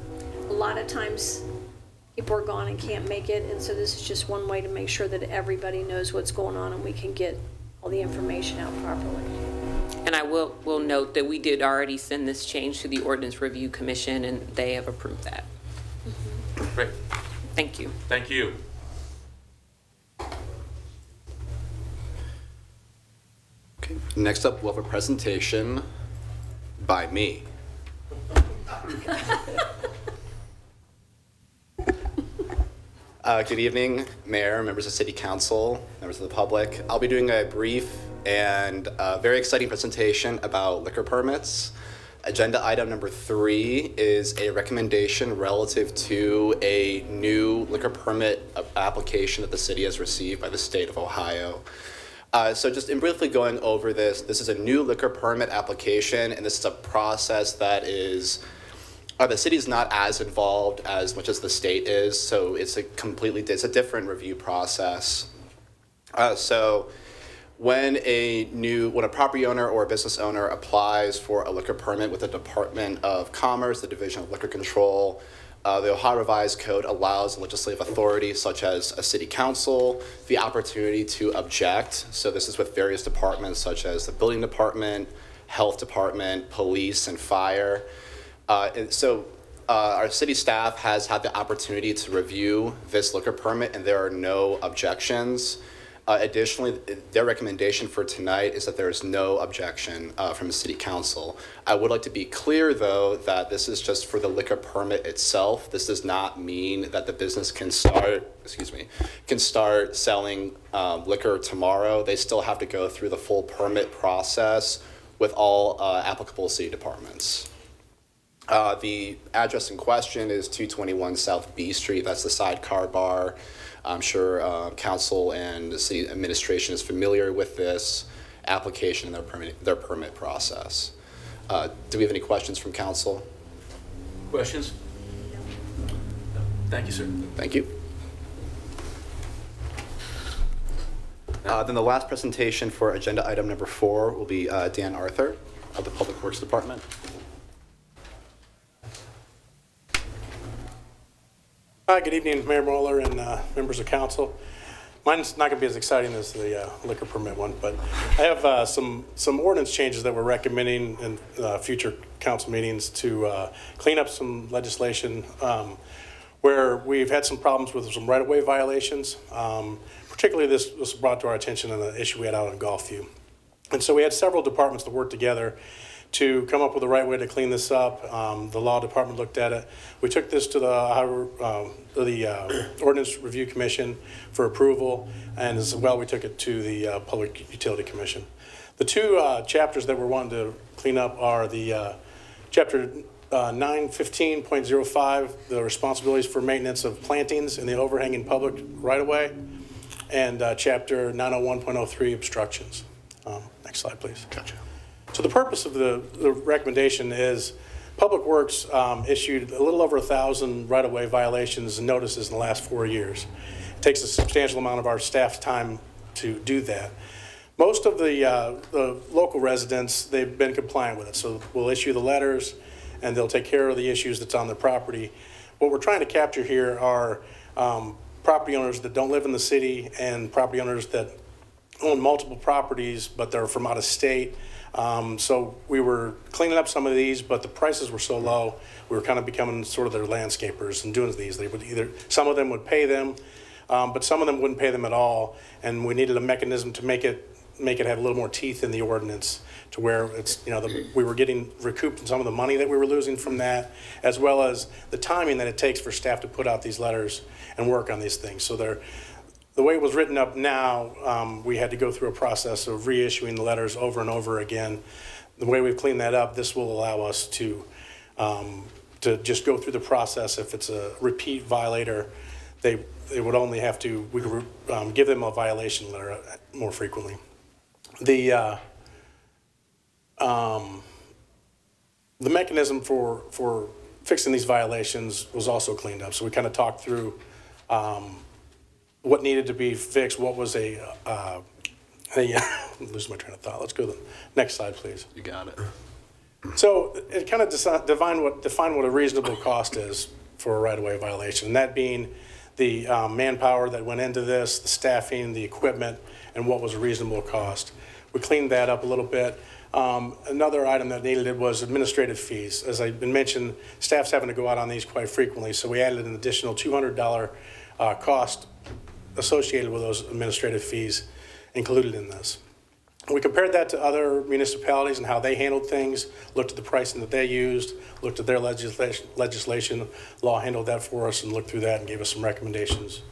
S21: a lot of times people are gone and can't make it, and so this is just one way to make sure that everybody knows what's going on and we can get all the information out properly.
S20: And I will, will note that we did already send this change to the Ordinance Review Commission, and they have approved that. Mm-hmm.
S2: Great.
S20: Thank you.
S2: Thank you. Okay.
S3: Next up, we'll have a presentation by me. Uh, Good evening, Mayor, members of City Council, members of the public. I'll be doing a brief and uh, very exciting presentation about liquor permits. Agenda item number three is a recommendation relative to a new liquor permit application that the city has received by the state of Ohio. Uh, so just in briefly going over this, this is a new liquor permit application, and this is a process that is uh, the city is not as involved as much as the state is, so it's a completely it's a different review process. Uh, so when a new when a property owner or a business owner applies for a liquor permit with the Department of Commerce, the Division of Liquor Control, uh, the Ohio Revised Code allows legislative authorities such as a city council the opportunity to object. So this is with various departments such as the building department, health department, police, and fire. Uh, so uh, our city staff has had the opportunity to review this liquor permit, and there are no objections. Uh, additionally, their recommendation for tonight is that there is no objection uh, from the city council. I would like to be clear, though, that this is just for the liquor permit itself. This does not mean that the business can start, excuse me, can start selling um, liquor tomorrow. They still have to go through the full permit process with all uh, applicable city departments. Uh, the address in question is 221 South B Street. That's the sidecar bar. I'm sure uh, council and the city administration is familiar with this application and their permit, their permit process. Uh, do we have any questions from council?
S2: Questions? Thank you, sir.
S3: Thank you. Uh, then the last presentation for agenda item number four will be uh, Dan Arthur of the Public Works Department.
S22: Good evening, Mayor Moeller and uh, members of council. Mine's not going to be as exciting as the uh, liquor permit one, but I have uh, some some ordinance changes that we're recommending in uh, future council meetings to uh, clean up some legislation um, where we've had some problems with some right-of-way violations. Um, particularly, this was brought to our attention in the issue we had out in Gulfview. And so we had several departments to work together to come up with the right way to clean this up. Um, the law department looked at it. We took this to the Ohio, um, the uh, Ordinance Review Commission for approval, and as well, we took it to the uh, Public Utility Commission. The two uh, chapters that we're wanting to clean up are the uh, chapter uh, 915.05, the responsibilities for maintenance of plantings in the overhanging public right-of-way, and uh, chapter 901.03, obstructions. Um, next slide, please.
S3: Gotcha.
S22: So the purpose of the, the recommendation is Public Works um, issued a little over a thousand right-of-way violations and notices in the last four years. It takes a substantial amount of our staff's time to do that. Most of the, uh, the local residents, they've been compliant with it. So we'll issue the letters and they'll take care of the issues that's on their property. What we're trying to capture here are um, property owners that don't live in the city and property owners that own multiple properties, but they're from out of state. Um, so we were cleaning up some of these, but the prices were so low, we were kind of becoming sort of their landscapers and doing these. They would either, some of them would pay them, um, but some of them wouldn't pay them at all. And we needed a mechanism to make it, make it have a little more teeth in the ordinance to where it's, you know, the, we were getting recouped some of the money that we were losing from that, as well as the timing that it takes for staff to put out these letters and work on these things. So they're, the way it was written up now, um, we had to go through a process of reissuing the letters over and over again. The way we've cleaned that up, this will allow us to, um, to just go through the process. If it's a repeat violator, they, they would only have to, we could um, give them a violation letter more frequently. The, uh, um, the mechanism for, for fixing these violations was also cleaned up. So we kind of talked through um, what needed to be fixed, what was a, uh, a I'm losing my train of thought. Let's go to the next slide, please.
S3: You got it.
S22: So it kind of define what, define what a reasonable cost is for a right-of-way violation, and that being the um, manpower that went into this, the staffing, the equipment, and what was a reasonable cost. We cleaned that up a little bit. Um, Another item that needed it was administrative fees. As I've been mentioned, staff's having to go out on these quite frequently, so we added an additional $200 uh, cost associated with those administrative fees included in this. We compared that to other municipalities and how they handled things, looked at the pricing that they used, looked at their legislation, legislation, law handled that for us and looked through that and gave us some recommendations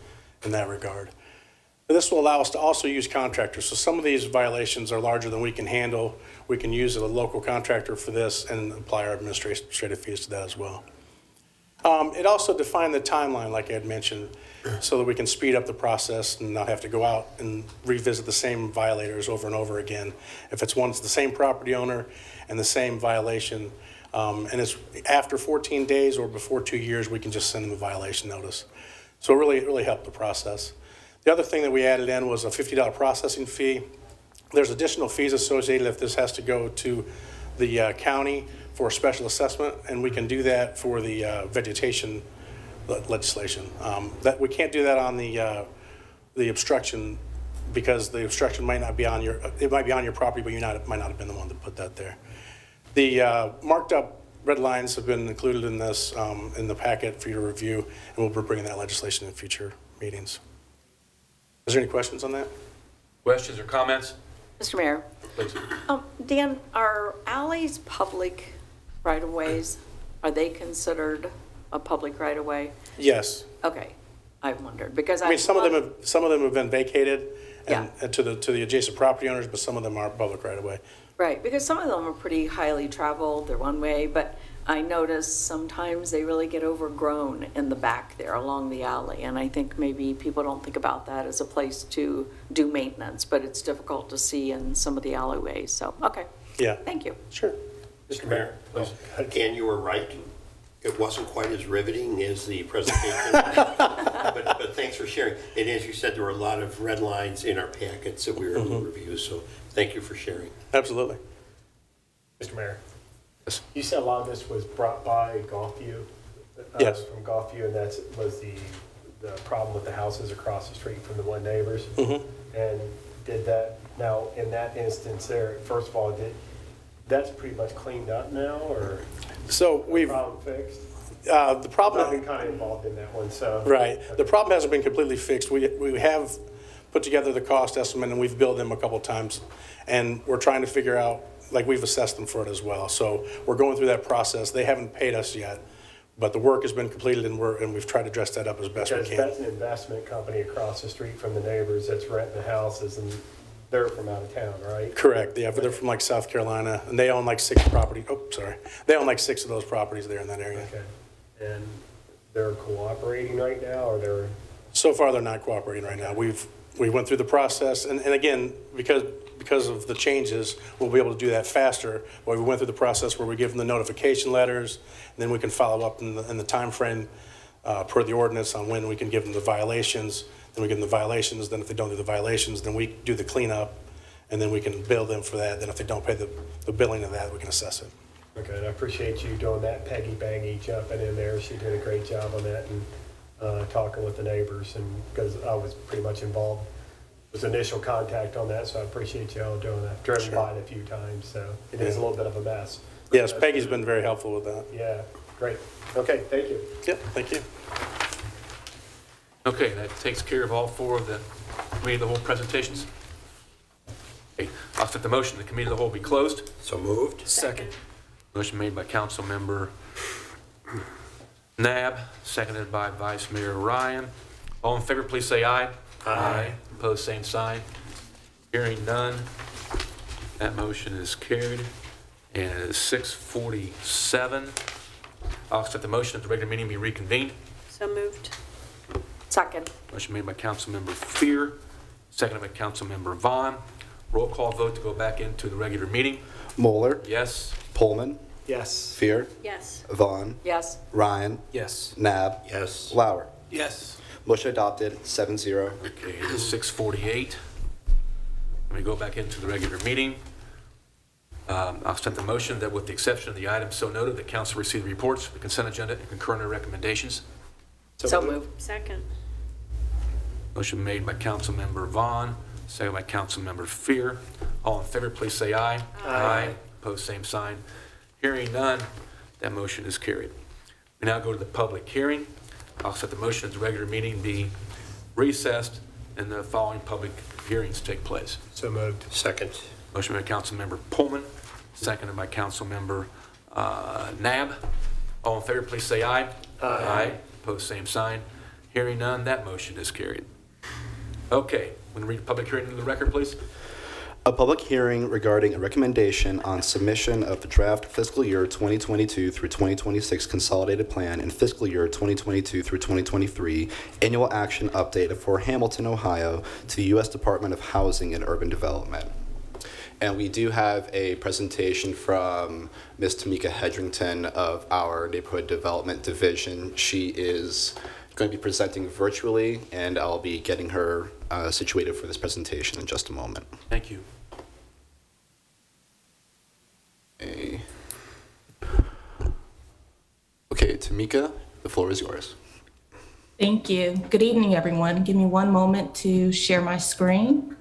S22: in that regard. This will allow us to also use contractors. So some of these violations are larger than we can handle. We can use a local contractor for this and apply our administrative fees to that as well. Um, It also defined the timeline, like I had mentioned, so that we can speed up the process and not have to go out and revisit the same violators over and over again. If it's one, it's the same property owner and the same violation, um, and it's after 14 days or before two years, we can just send them a violation notice. So it really, it really helped the process. The other thing that we added in was a $50 processing fee. There's additional fees associated if this has to go to the uh, county for a special assessment, and we can do that for the uh, vegetation le- legislation. Um, That, we can't do that on the, uh, the obstruction because the obstruction might not be on your, it might be on your property, but you not, might not have been the one that put that there. The uh, marked up red lines have been included in this, um, in the packet for your review, and we'll be bringing that legislation in future meetings. Is there any questions on that?
S2: Questions or comments?
S8: Mr. Mayor,
S2: Please.
S8: um, Dan, are alleys public right-of-ways? Are they considered a public right-of-way?
S22: Yes.
S8: Okay, I wondered, because I.
S22: I mean, some of them have, some of them have been vacated and,
S8: Yeah.
S22: and to the, to the adjacent property owners, but some of them are public right away.
S8: Right, because some of them are pretty highly traveled, they're one way, but I notice sometimes they really get overgrown in the back there along the alley. And I think maybe people don't think about that as a place to do maintenance, but it's difficult to see in some of the alleyways, so, okay.
S22: Yeah.
S8: Thank you.
S22: Sure.
S5: Mr. Mayor, Dan, you were right. It wasn't quite as riveting as the presentation, but, but thanks for sharing. And as you said, there were a lot of red lines in our packets that we were able to review, so thank you for sharing.
S22: Absolutely.
S19: Mr. Mayor? Yes. You said a lot of this was brought by Golfview? uh,
S22: Yes.
S19: From Golfview, and that's, was the, the problem with the houses across the street from the one neighbors?
S22: Mhm.
S19: And did that, now, in that instance there, first of all, did, that's pretty much cleaned up now, or?
S22: So we've.
S19: Problem fixed?
S22: Uh, the problem.
S19: I've been kind of involved in that one, so.
S22: Right. The problem hasn't been completely fixed. We, we have put together the cost estimate and we've billed them a couple times. And we're trying to figure out, like, we've assessed them for it as well. So we're going through that process. They haven't paid us yet, but the work has been completed and we're, and we've tried to dress that up as best we
S19: Because
S22: can.
S19: that's an investment company across the street from the neighbors that's renting the houses, and they're from out of town, right?
S22: Correct, yeah, but they're from like South Carolina and they own like six property, oh, sorry. They own like six of those properties there in that area.
S19: Okay. And they're cooperating right now, or they're?
S22: So far, they're not cooperating right now. We've, we went through the process, and, and again, because, because of the changes, we'll be able to do that faster. Where we went through the process where we give them the notification letters, and then we can follow up in the, in the timeframe, uh, per the ordinance on when we can give them the violations. Then we give them the violations, then if they don't do the violations, then we do the cleanup, and then we can bill them for that. Then if they don't pay the, the billing of that, we can assess it.
S19: Okay, and I appreciate you doing that, Peggy Bangy jumping in there, she did a great job on that, and, uh, talking with the neighbors, and, because I was pretty much involved, was initial contact on that, so I appreciate you all doing that. Driven by it a few times, so it is a little bit of a mess.
S22: Yes, Peggy's been very helpful with that.
S19: Yeah, great. Okay, thank you.
S22: Yep, thank you.
S2: Okay, that takes care of all four of the committee of the whole presentations. Okay, I'll accept the motion, the committee of the whole be closed.
S5: So moved.
S2: Second. Motion made by council member Naab, seconded by Vice Mayor Ryan. All in favor, please say aye. Aye. Opposed, same sign. Hearing none. That motion is carried. And it is 6:47. I'll accept the motion that the regular meeting be reconvened.
S21: So moved.
S8: Second.
S2: Motion made by Councilmember Fiehrer, seconded by Councilmember Vaughn. Roll call vote to go back into the regular meeting.
S3: Moeller,
S2: Yes?
S3: Pohlman,
S19: Yes.
S3: Fiehrer,
S21: Yes.
S3: Vaughn,
S8: Yes.
S3: Ryan,
S2: Yes.
S3: Naab,
S5: Yes.
S3: Lauer.
S2: Yes.
S3: Motion adopted, seven zero.
S2: Okay, it is 6:48. Let me go back into the regular meeting. Um, I'll accept the motion that with the exception of the items so noted, the council receive the reports, the consent agenda, and concurrent recommendations.
S8: So moved.
S21: Second.
S2: Motion made by Councilmember Vaughn, second by Councilmember Fiehrer. All in favor, please say aye. Aye. Opposed, same sign. Hearing none, that motion is carried. We now go to the public hearing. I'll set the motion as the regular meeting be recessed and the following public hearings take place.
S13: So moved.
S5: Second.
S2: Motion by Councilmember Pohlman, seconded by Councilmember uh, Naab. All in favor, please say aye. Aye. Opposed, same sign. Hearing none, that motion is carried. Okay, want to read public hearing into the record, please?
S3: A public hearing regarding a recommendation on submission of the draft fiscal year 2022 through 2026 consolidated plan and fiscal year 2022 through 2023 annual action update for Hamilton, Ohio to the U.S. Department of Housing and Urban Development. And we do have a presentation from Ms. Tamika Hedrington of our Neighborhood Development Division. She is going to be presenting virtually, and I'll be getting her uh, situated for this presentation in just a moment.
S2: Thank you.
S3: Okay. Okay, Tamika, the floor is yours.
S23: Thank you. Good evening, everyone. Give me one moment to share my screen.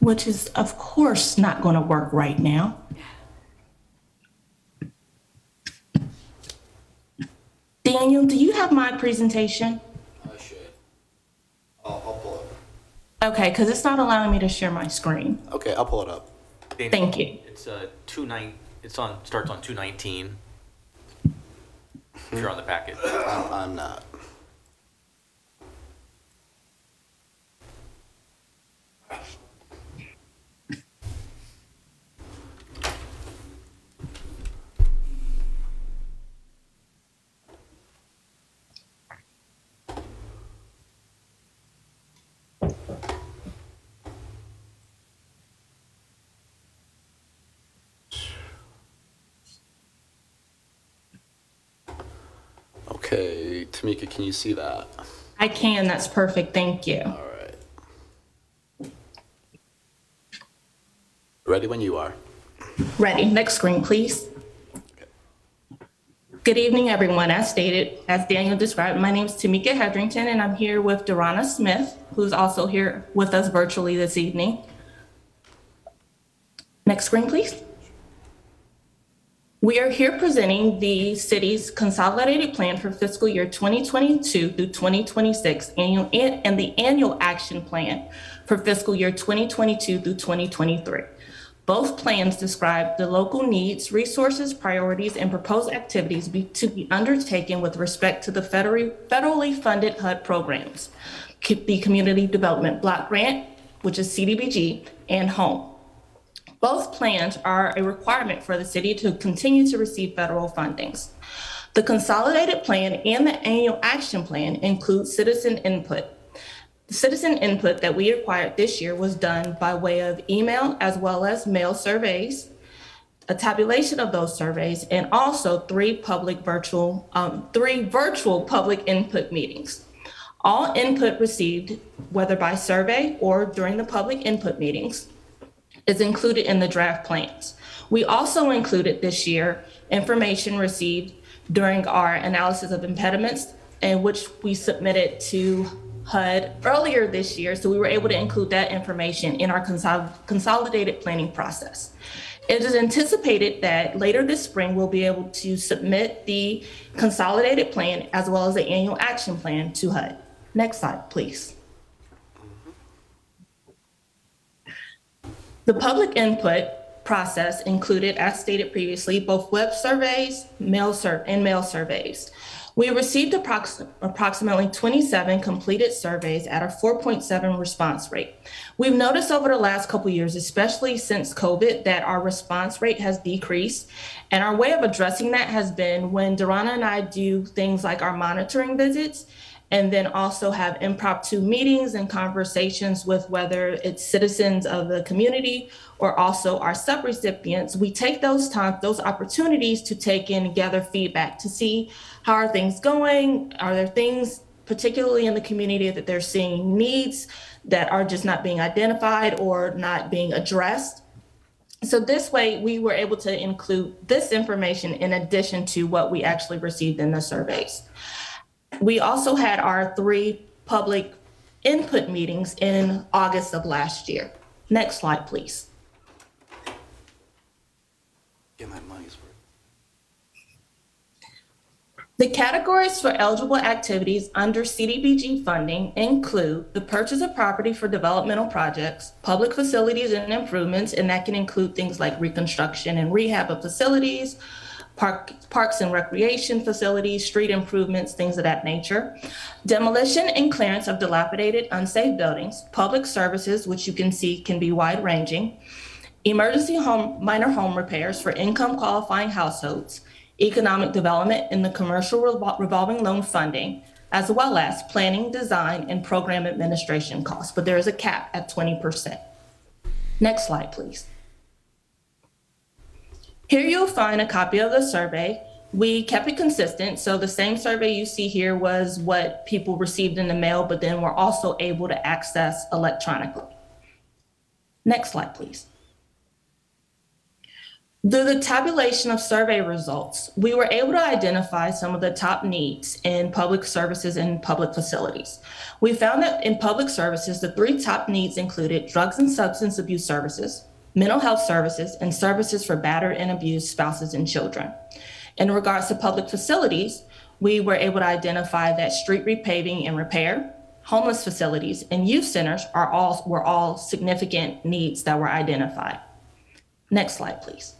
S23: Which is, of course, not going to work right now. Daniel, do you have my presentation?
S3: I should. I'll, I'll pull it. up.
S23: Okay, because it's not allowing me to share my screen.
S3: Okay, I'll pull it up.
S23: Thank you.
S10: It's uh, two nine. It's on starts on two nineteen. If you're on the packet.
S3: I'm, I'm not. Okay, Tamika, can you see that?
S23: I can. That's perfect. Thank you.
S3: All right. Ready when you are.
S23: Ready. Next screen, please. Good evening, everyone. As stated, as Daniel described, my name is Tamika Hedrington, and I'm here with Dorana Smith, who's also here with us virtually this evening. Next screen, please. We are here presenting the city's consolidated plan for fiscal year 2022 through 2026 annual and the annual action plan for fiscal year 2022 through 2023. Both plans describe the local needs, resources, priorities, and proposed activities be- to be undertaken with respect to the federally federally funded HUD programs, the Community Development Block Grant, which is CDBG, and HOME. Both plans are a requirement for the city to continue to receive federal fundings. The consolidated plan and the annual action plan include citizen input. The citizen input that we acquired this year was done by way of email as well as mail surveys, a tabulation of those surveys, and also three public virtual, um, three virtual public input meetings. All input received, whether by survey or during the public input meetings, is included in the draft plans. We also included this year information received during our analysis of impediments and which we submitted to HUD earlier this year. So we were able to include that information in our consol- consolidated planning process. It is anticipated that later this spring, we'll be able to submit the consolidated plan as well as the annual action plan to HUD. Next slide, please. The public input process included, as stated previously, both web surveys, mail sur- and mail surveys. We received approx- approximately 27 completed surveys at a 4.7 response rate. We've noticed over the last couple years, especially since COVID, that our response rate has decreased. And our way of addressing that has been when Durana and I do things like our monitoring visits, and then also have impromptu meetings and conversations with whether it's citizens of the community or also our subrecipients. We take those times, those opportunities to take in and gather feedback to see how are things going? Are there things particularly in the community that they're seeing needs that are just not being identified or not being addressed. So this way, we were able to include this information in addition to what we actually received in the surveys. We also had our three public input meetings in August of last year. Next slide, please.
S3: Get my money's worth.
S23: The categories for eligible activities under CDBG funding include the purchase of property for developmental projects, public facilities and improvements, and that can include things like reconstruction and rehab of facilities, park, parks and recreation facilities, street improvements, things of that nature. Demolition and clearance of dilapidated, unsafe buildings, public services, which you can see can be wide ranging, emergency home, minor home repairs for income qualifying households, economic development in the commercial revol- revolving loan funding, as well as planning, design, and program administration costs, but there is a cap at 20%. Next slide, please. Here you'll find a copy of the survey. We kept it consistent, so the same survey you see here was what people received in the mail, but then we're also able to access electronically. Next slide, please. Through the tabulation of survey results, we were able to identify some of the top needs in public services and public facilities. We found that in public services, the three top needs included drugs and substance abuse services, mental health services, and services for battered and abused spouses and children. In regards to public facilities, we were able to identify that street repaving and repair, homeless facilities, and youth centers are all were all significant needs that were identified. Next slide, please.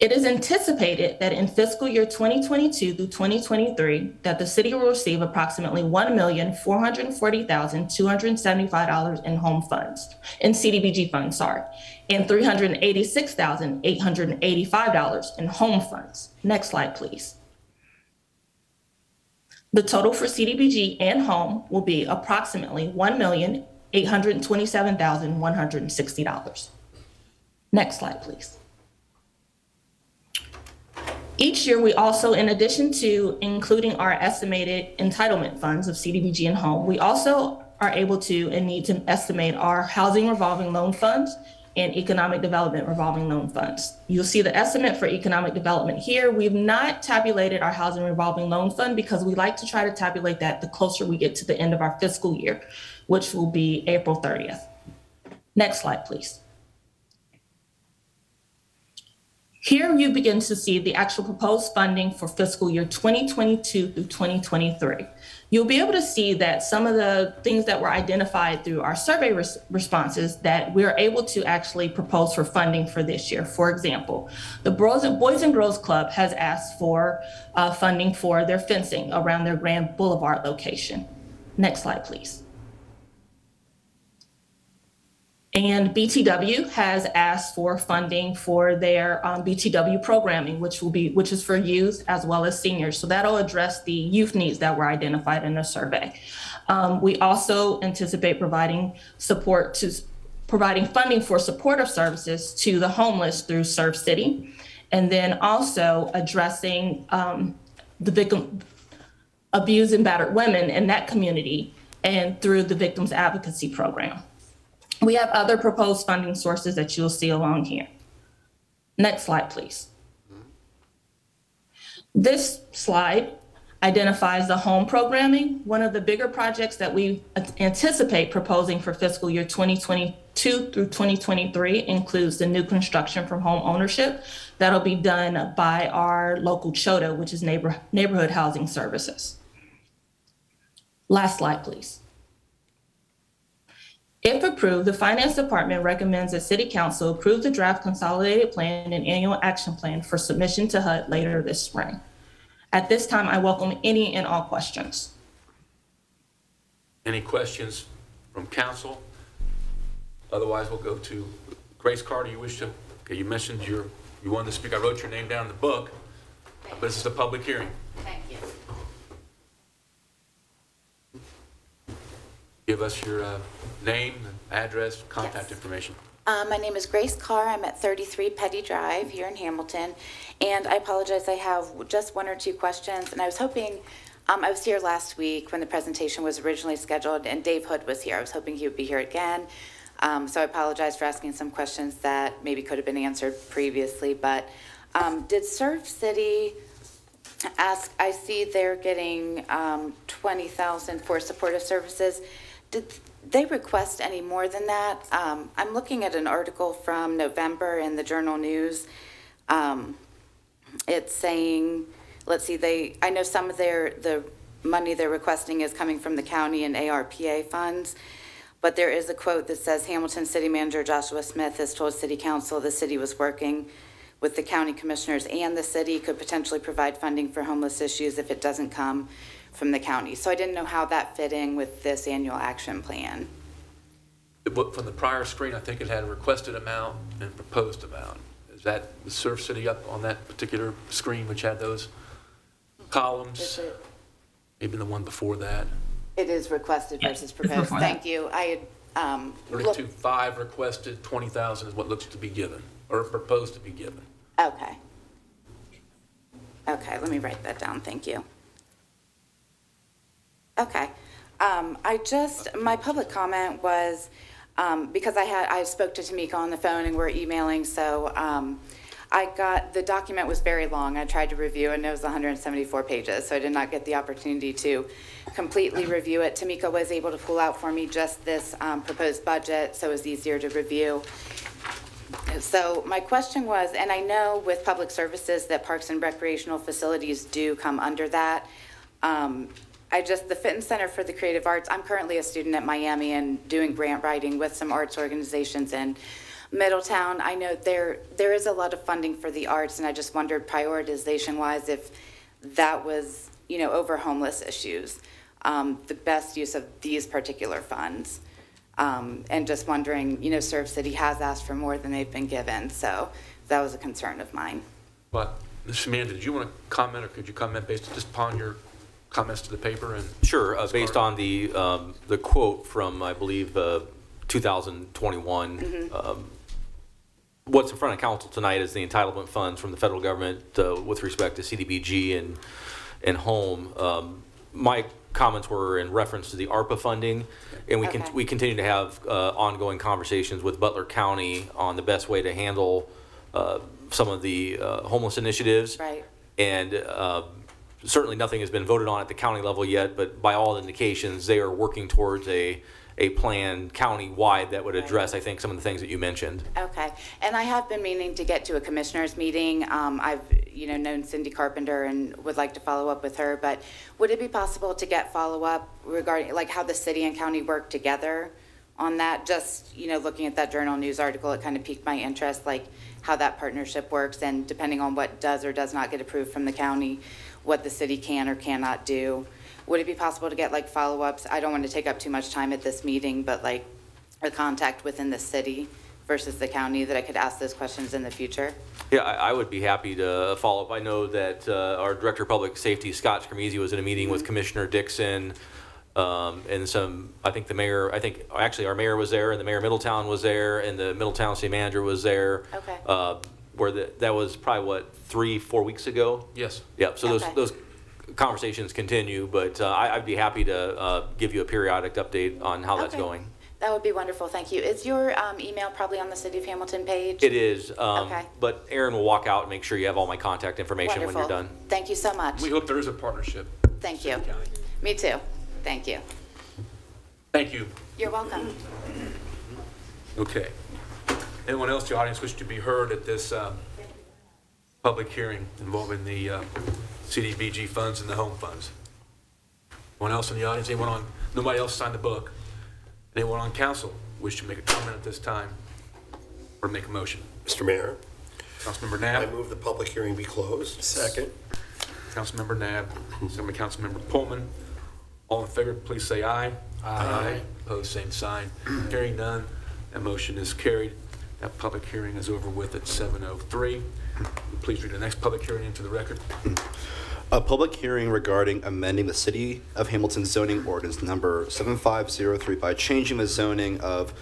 S23: It is anticipated that in fiscal year 2022 through 2023, that the city will receive approximately $1,440,275 in home funds, in CDBG funds, sorry, and $386,885 in home funds. Next slide, please. The total for CDBG and home will be approximately $1,827,160. Next slide, please. Each year, we also, in addition to including our estimated entitlement funds of CDBG and home, we also are able to and need to estimate our housing revolving loan funds and economic development revolving loan funds. You'll see the estimate for economic development here. We've not tabulated our housing revolving loan fund because we like to try to tabulate that the closer we get to the end of our fiscal year, which will be April 30th. Next slide, please. Here you begin to see the actual proposed funding for fiscal year 2022 through 2023. You'll be able to see that some of the things that were identified through our survey res- responses that we're able to actually propose for funding for this year. For example, the Boys and, Boys and Girls Club has asked for uh, funding for their fencing around their Grand Boulevard location. Next slide, please. And BTW has asked for funding for their um, BTW programming, which will be which is for youth as well as seniors. So that'll address the youth needs that were identified in the survey. Um, we also anticipate providing support to providing funding for supportive services to the homeless through Serve City, and then also addressing um, the victim abused and battered women in that community and through the Victims Advocacy Program. We have other proposed funding sources that you'll see along here. Next slide, please. This slide identifies the home programming. One of the bigger projects that we anticipate proposing for fiscal year 2022 through 2023 includes the new construction from home ownership. That'll be done by our local CHDO, which is neighbor, Neighborhood Housing Services. Last slide, please. If approved, the Finance Department recommends that City Council approve the draft consolidated plan and annual action plan for submission to HUD later this spring. At this time, I welcome any and all questions.
S2: Any questions from council? Otherwise, we'll go to Grace Carter. You wish to, okay, you mentioned your, you wanted to speak. I wrote your name down in the book, but this is a public hearing.
S16: Thank you.
S2: Give us your uh, name, address, contact information.
S16: Uh, my name is Grace Carr. I'm at 33 Petty Drive here in Hamilton. And I apologize, I have just one or two questions. And I was hoping Um, I was here last week when the presentation was originally scheduled, and Dave Hood was here. I was hoping he would be here again. Um, so I apologize for asking some questions that maybe could have been answered previously, but, um, did Serve City ask, I see they're getting, um, twenty thousand for supportive services. Did they request any more than that? Um, I'm looking at an article from November in the Journal News. Um, it's saying, let's see, they, I know some of their, the money they're requesting is coming from the county and ARPA funds. But there is a quote that says Hamilton City Manager Joshua Smith has told City Council the city was working with the county commissioners and the city could potentially provide funding for homeless issues if it doesn't come from the county. So I didn't know how that fit in with this annual action plan.
S2: But from the prior screen, I think it had a requested amount and proposed amount. Is that, was Serve City up on that particular screen which had those columns?
S16: Is it-
S2: Maybe the one before that?
S16: It is requested versus proposed. Thank you. I had, um, looked,
S2: Thirty-two five requested, twenty thousand is what looks to be given, or proposed to be given.
S16: okay. Okay, let me write that down. Thank you. Okay. Um, I just, my public comment was, um, because I had, I spoke to Tamika on the phone and we're emailing, so, um, I got, the document was very long. I tried to review and it was 174 pages, so I did not get the opportunity to completely review it. Tamika was able to pull out for me just this, um, proposed budget, so it was easier to review. So my question was, and I know with public services that parks and recreational facilities do come under that. I just, the Fitton Center for the Creative Arts, I'm currently a student at Miami and doing grant writing with some arts organizations in Middletown. I know there, there is a lot of funding for the arts and I just wondered prioritization wise if that was, you know, over homeless issues, um, the best use of these particular funds. Um, and just wondering, you know, Serve City has asked for more than they've been given, so that was a concern of mine.
S2: But, Ms. Amanda, did you want to comment, or could you comment based just upon your comments to the paper and?
S24: Sure, uh, based on the, um, the quote from, I believe, uh, 2021.
S16: Mhm.
S24: um, What's in front of council tonight is the entitlement funds from the federal government uh, with respect to CDBG and, and home. Um, My comments were in reference to the ARPA funding, and we can,
S16: Okay.
S24: we continue to have uh, ongoing conversations with Butler County on the best way to handle uh, some of the uh, homeless initiatives.
S16: Right.
S24: And uh, certainly nothing has been voted on at the county level yet, but by all indications, they are working towards a, a plan county-wide that would address, I think, some of the things that you mentioned.
S16: Okay, and I have been meaning to get to a commissioners meeting. Um, I've, you know, known Cindy Carpenter and would like to follow up with her, but would it be possible to get follow-up regarding, like, how the city and county work together on that? Just, you know, looking at that Journal News article, it kind of piqued my interest, like, how that partnership works, and depending on what does or does not get approved from the county, what the city can or cannot do. Would it be possible to get, like, follow-ups? I don't want to take up too much time at this meeting, but, like, a contact within the city versus the county that I could ask those questions in the future?
S24: Yeah, I, I would be happy to follow up. I know that uh, our Director of Public Safety, Scott Scrimizzi, was in a meeting with Commissioner Dixon, um, and some, I think the mayor, I think, actually, our mayor was there, and the mayor of Middletown was there, and the Middletown city manager was there.
S16: Okay.
S24: uh, Where the, that was probably, what, three, four weeks ago?
S2: Yes.
S24: Yeah, so those,
S16: Okay.
S24: those conversations continue, but uh, I, I'd be happy to uh, give you a periodic update on how that's
S16: Okay.
S24: going.
S16: That would be wonderful, thank you. Is your um, email probably on the City of Hamilton page?
S24: It is, um,
S16: Okay.
S24: but Aaron will walk out and make sure you have all my contact information when you're
S16: Wonderful.
S24: done.
S16: Thank you so much.
S2: We hope there is a partnership.
S16: Thank you. Me too. Thank you.
S2: Thank you.
S16: You're welcome.
S2: Okay. Anyone else in the audience wish to be heard at this uh, public hearing involving the uh, CDBG funds and the home funds? Anyone else in the audience? Anyone on, nobody else signed the book? Anyone on council wish to make a comment at this time or make a motion?
S5: Mr. Mayor,
S2: Councilmember
S5: I
S2: Naab?
S5: I move the public hearing be closed. Second.
S2: Councilmember Naab, second by Councilmember Pohlman. All in favor, please say aye. Aye. Opposed, same sign. Hearing none, that motion is carried. That public hearing is over with at 7:03. Please read the next public hearing into the record.
S3: A public hearing regarding amending the City of Hamilton zoning ordinance number 7503 by changing the zoning of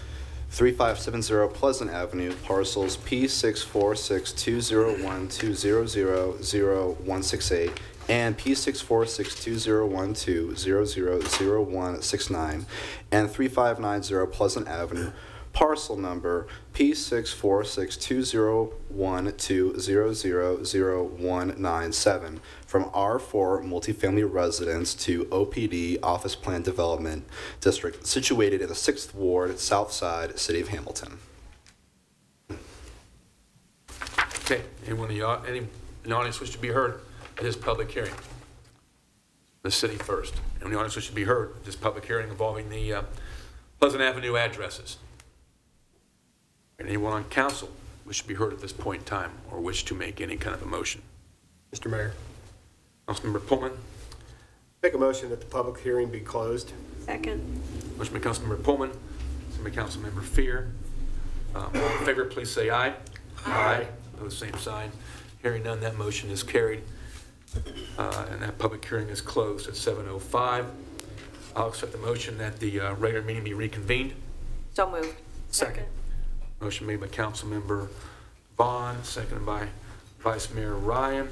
S3: 3570 Pleasant Avenue, parcels P6462012000168 and P64620120000169 and 3590 Pleasant Avenue, parcel number P64620120000197 from R4 multifamily residence to OPD Office Plan Development District situated in the 6th Ward, South Side, City of Hamilton.
S2: Okay, anyone in the, any in the audience wish to be heard at this public hearing? The city first. Anyone in the audience wish to be heard at this public hearing involving the uh, Pleasant Avenue addresses? Anyone on council wish to be heard at this point in time or wish to make any kind of a motion?
S13: Mr. Mayor,
S2: Councilmember Pohlman,
S13: make a motion that the public hearing be closed.
S21: Second.
S2: motion by Councilmember Pohlman, second by Councilmember Fiehrer. Um, All in favor, please say aye. Aye. Those same sign. Hearing none, that motion is carried. Uh, And that public hearing is closed at 7:05. I'll accept the motion that the uh, regular meeting be reconvened.
S8: So moved.
S2: Second. Motion made by Councilmember Vaughn, seconded by Vice Mayor Ryan.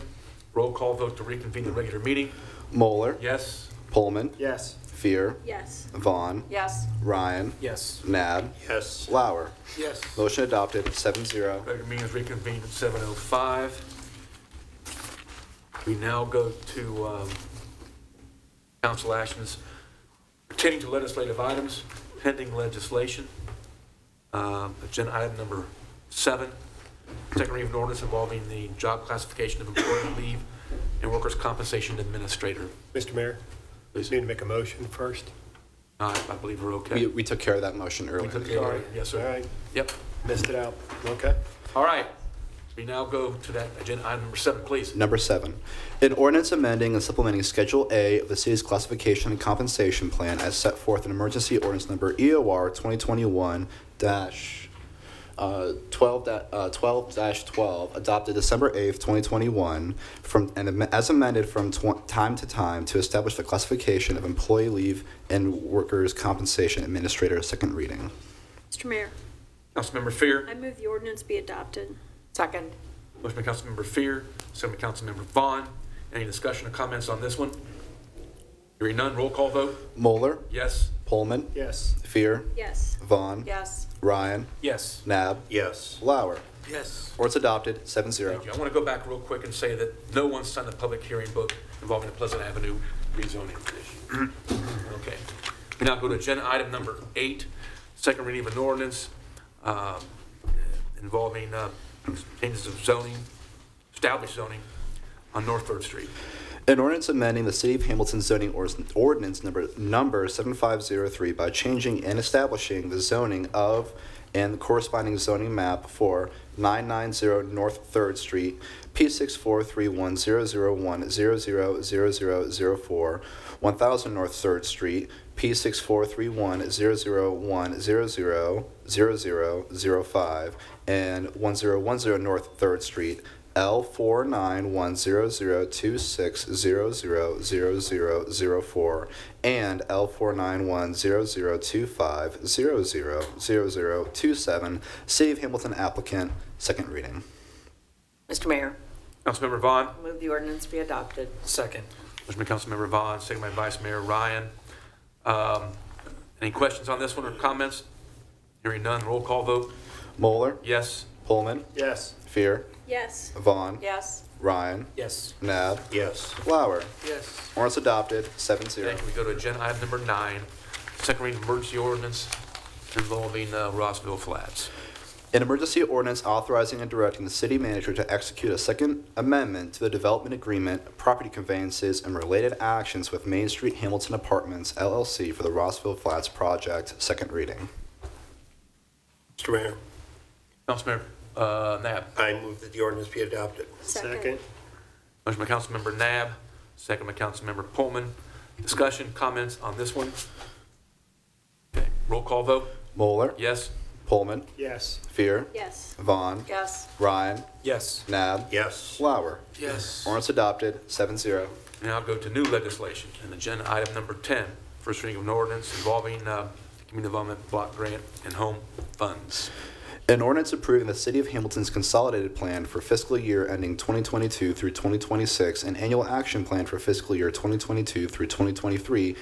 S2: Roll call vote to reconvene the regular meeting.
S3: Moeller,
S2: Yes?
S3: Pohlman,
S13: Yes.
S3: Fiehrer,
S21: Yes.
S3: Vaughn,
S8: Yes.
S3: Ryan,
S2: Yes.
S3: Naab,
S13: Yes.
S3: Lauer.
S2: Yes.
S3: Motion adopted, seven zero.
S2: Regular meeting is reconvened at 7:05. We now go to um, council actions pertaining to legislative items, pending legislation. Um, Agenda item number seven, second reading of an ordinance involving the job classification of employee leave and workers' compensation administrator.
S13: Mr. Mayor,
S2: Please.
S13: need to make a motion first.
S2: Uh, I believe we're okay.
S3: We, we took care of that motion
S2: We
S3: earlier.
S2: took care of it. Yes, sir.
S13: right,
S2: Yep.
S13: missed it out. Okay.
S2: All right. We now go to that agenda item number seven, please.
S3: Number seven, an ordinance amending and supplementing Schedule A of the city's classification and compensation plan as set forth in emergency ordinance number E EOR 2021 dash uh, 12 da- uh, 12 12 adopted December 8th, 2021 from and am- as amended from tw- time to time to establish the classification of employee leave and workers' compensation administrator second reading.
S21: Mr. Mayor,
S2: Councilmember Fiehrer.
S21: I move the ordinance be adopted.
S8: Second.
S2: Motion by Councilmember Fiehrer, second by Councilmember Vaughn. Any discussion or comments on this one? Hearing none, roll call vote.
S3: Moeller,
S2: Yes?
S3: Pohlman,
S13: Yes.
S3: Fiehrer,
S21: Yes.
S3: Vaughn,
S8: Yes.
S3: Ryan,
S2: Yes.
S3: Naab,
S13: Yes.
S3: Lauer.
S2: Yes.
S3: Ordinance adopted, seven zero.
S2: Thank you. I want to go back real quick and say that no one signed the public hearing book involving the Pleasant Avenue rezoning issue. Okay. We now go to agenda item number eight, second reading of an ordinance um, involving uh, changes of zoning, established zoning on North Third Street.
S3: An ordinance amending the City of Hamilton zoning ordinance number, number 7503 by changing and establishing the zoning of and the corresponding zoning map for 990 North Third Street, P643100100004, 1000 North Third Street, P643100000005, and 1010 North Third Street, L four nine one zero zero two six zero zero zero zero zero four and L four nine one zero zero two five zero zero zero zero two seven. City of Hamilton applicant, second reading.
S8: Mr. Mayor,
S2: Councilmember Vaughn.
S8: move the ordinance be adopted.
S2: Second. Motion by Councilmember Vaughn, second by Vice Mayor Ryan. Um, Any questions on this one or comments? Hearing none, roll call vote.
S3: Moeller,
S2: Yes?
S3: Pohlman,
S13: Yes.
S3: Fiehrer,
S21: Yes.
S3: Vaughn,
S8: Yes.
S3: Ryan,
S2: Yes.
S3: Naab,
S13: Yes.
S3: Lauer.
S2: Yes.
S3: Ordinance adopted, seven zero.
S2: Thank you. We go to agenda item number nine, second reading of emergency ordinance involving uh, Rossville Flats.
S3: An emergency ordinance authorizing and directing the city manager to execute a second amendment to the development agreement, property conveyances, and related actions with Main Street Hamilton Apartments LLC for the Rossville Flats project, second reading.
S13: Mr. Mayor,
S2: Councilmember uh, Naab.
S13: I move that the ordinance be adopted.
S21: Second.
S2: Motion by Councilmember Naab, second by Councilmember Pohlman. Discussion, comments on this one? Okay, roll call vote.
S3: Moeller,
S2: Yes?
S3: Pohlman,
S13: Yes.
S3: Fiehrer,
S21: Yes.
S3: Vaughn,
S8: Yes.
S3: Ryan,
S2: Yes.
S3: Naab,
S13: Yes.
S3: Lauer.
S2: Yes.
S3: Ordinance adopted, seven zero.
S2: Now go to new legislation, and agenda item number 10, first reading of an ordinance involving uh, community development block grant and home funds.
S3: An ordinance approving the City of Hamilton's consolidated plan for fiscal year ending 2022 through 2026 and annual action plan for fiscal year 2022 through 2023,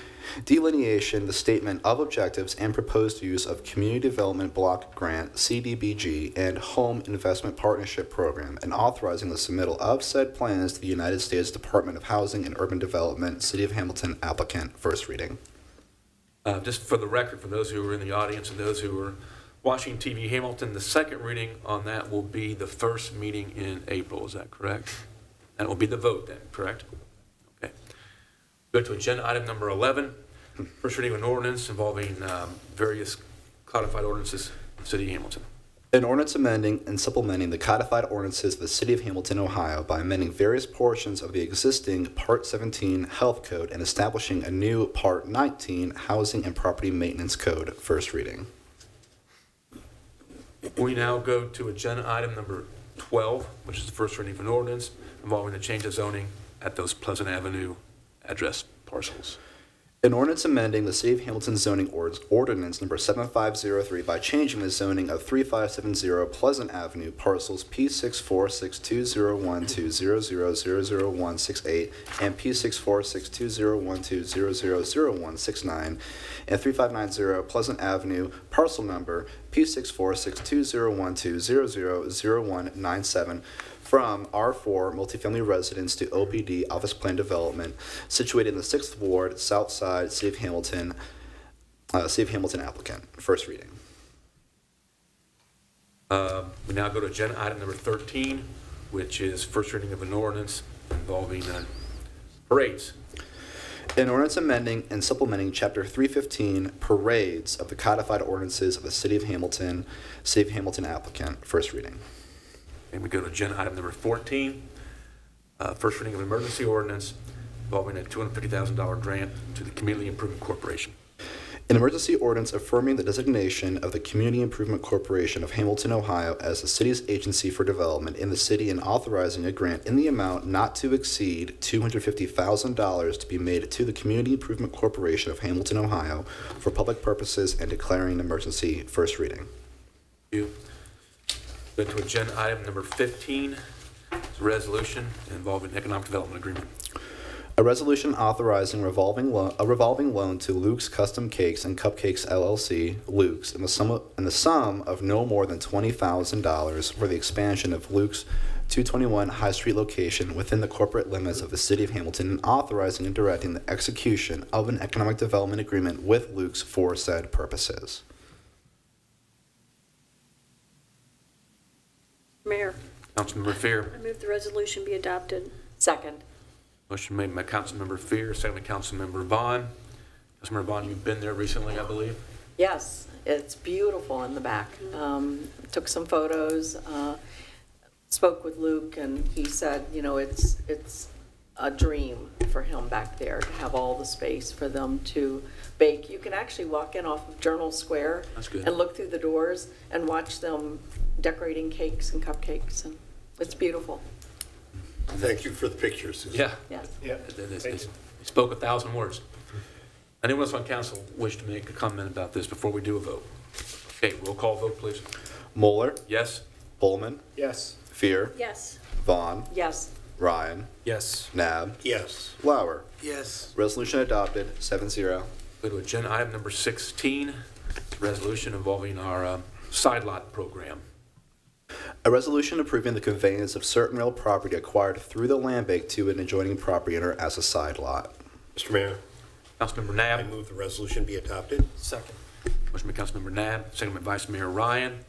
S3: delineation, the statement of objectives and proposed use of Community Development Block Grant, CDBG, and Home Investment Partnership Program, and authorizing the submittal of said plans to the United States Department of Housing and Urban Development, City of Hamilton applicant. First reading.
S2: Uh, Just for the record, for those who are in the audience and those who are watching TV Hamilton, the second reading on that will be the first meeting in April, is that correct? That will be the vote then, correct? Okay. Go to agenda item number 11, first reading of an ordinance involving um, various codified ordinances in the city of Hamilton.
S3: An ordinance amending and supplementing the codified ordinances of the City of Hamilton, Ohio by amending various portions of the existing Part 17 Health Code and establishing a new Part 19 Housing and Property Maintenance Code. First reading.
S2: We now go to agenda item number 12, which is the first reading of an ordinance involving the change of zoning at those Pleasant Avenue address parcels.
S3: An ordinance amending the City of Hamilton zoning ordinance number 7503 by changing the zoning of 3570 Pleasant Avenue parcels P6462012000000168 and P64620120000169 and 3590 Pleasant Avenue parcel number P64620120000197 from R4 multifamily residence to OPD office plan development situated in the 6th Ward, South Side, City of Hamilton, uh, City of Hamilton applicant. First reading.
S2: Um, We now go to agenda item number 13, which is first reading of an ordinance involving uh, parades.
S3: An ordinance amending and supplementing Chapter 315 parades of the codified ordinances of the City of Hamilton, City of Hamilton applicant. First reading.
S2: And we go to agenda item number 14, uh, first reading of an emergency ordinance involving a $250,000 grant to the Community Improvement Corporation.
S3: An emergency ordinance affirming the designation of the Community Improvement Corporation of Hamilton, Ohio as the city's agency for development in the city and authorizing a grant in the amount not to exceed $250,000 to be made to the Community Improvement Corporation of Hamilton, Ohio for public purposes and declaring an emergency. First reading.
S2: You. Go to agenda item number 15, it's a resolution involving economic development agreement.
S3: A resolution authorizing revolving a revolving loan to Luke's Custom Cakes and Cupcakes LLC, Luke's, in the sum of, in the sum of no more than twenty thousand dollars for the expansion of Luke's 221 High Street location within the corporate limits of the City of Hamilton, and authorizing and directing the execution of an economic development agreement with Luke's for said purposes.
S21: Mayor,
S2: Councilmember Fiehrer.
S21: I move the resolution be adopted.
S8: Second.
S2: Motion made by Councilmember Fiehrer, second by Councilmember Vaughn. Councilmember Vaughn, you've been there recently, I believe.
S8: Yes, it's beautiful in the back. Um, Took some photos, uh, spoke with Luke, and he said, you know, it's, it's a dream for him back there to have all the space for them to bake. You can actually walk in off of Journal Square.
S2: That's good.
S8: And look through the doors and watch them decorating cakes and cupcakes, and it's beautiful.
S5: Thank you for the pictures.
S2: Yeah.
S8: Yes.
S2: Yeah. They they- they spoke a thousand words. Anyone else on council wish to make a comment about this before we do a vote? Okay, roll call vote, please.
S3: Moeller,
S2: Yes?
S3: Pohlman,
S19: Yes.
S3: Fiehrer,
S21: Yes.
S3: Vaughn,
S8: Yes.
S3: Ryan,
S2: Yes.
S3: Naab,
S5: Yes.
S3: Lauer.
S1: Yes.
S3: Resolution adopted, seven zero.
S2: Go to agenda item number 16, resolution involving our um, side lot program.
S3: A resolution approving the conveyance of certain real property acquired through the land bank to an adjoining property owner as a side lot.
S5: Mr. Mayor,
S2: Councilmember Naab.
S5: I
S2: Naab.
S5: move the resolution be adopted.
S1: Second.
S2: Motion by Councilmember Naab, second by Vice Mayor Ryan.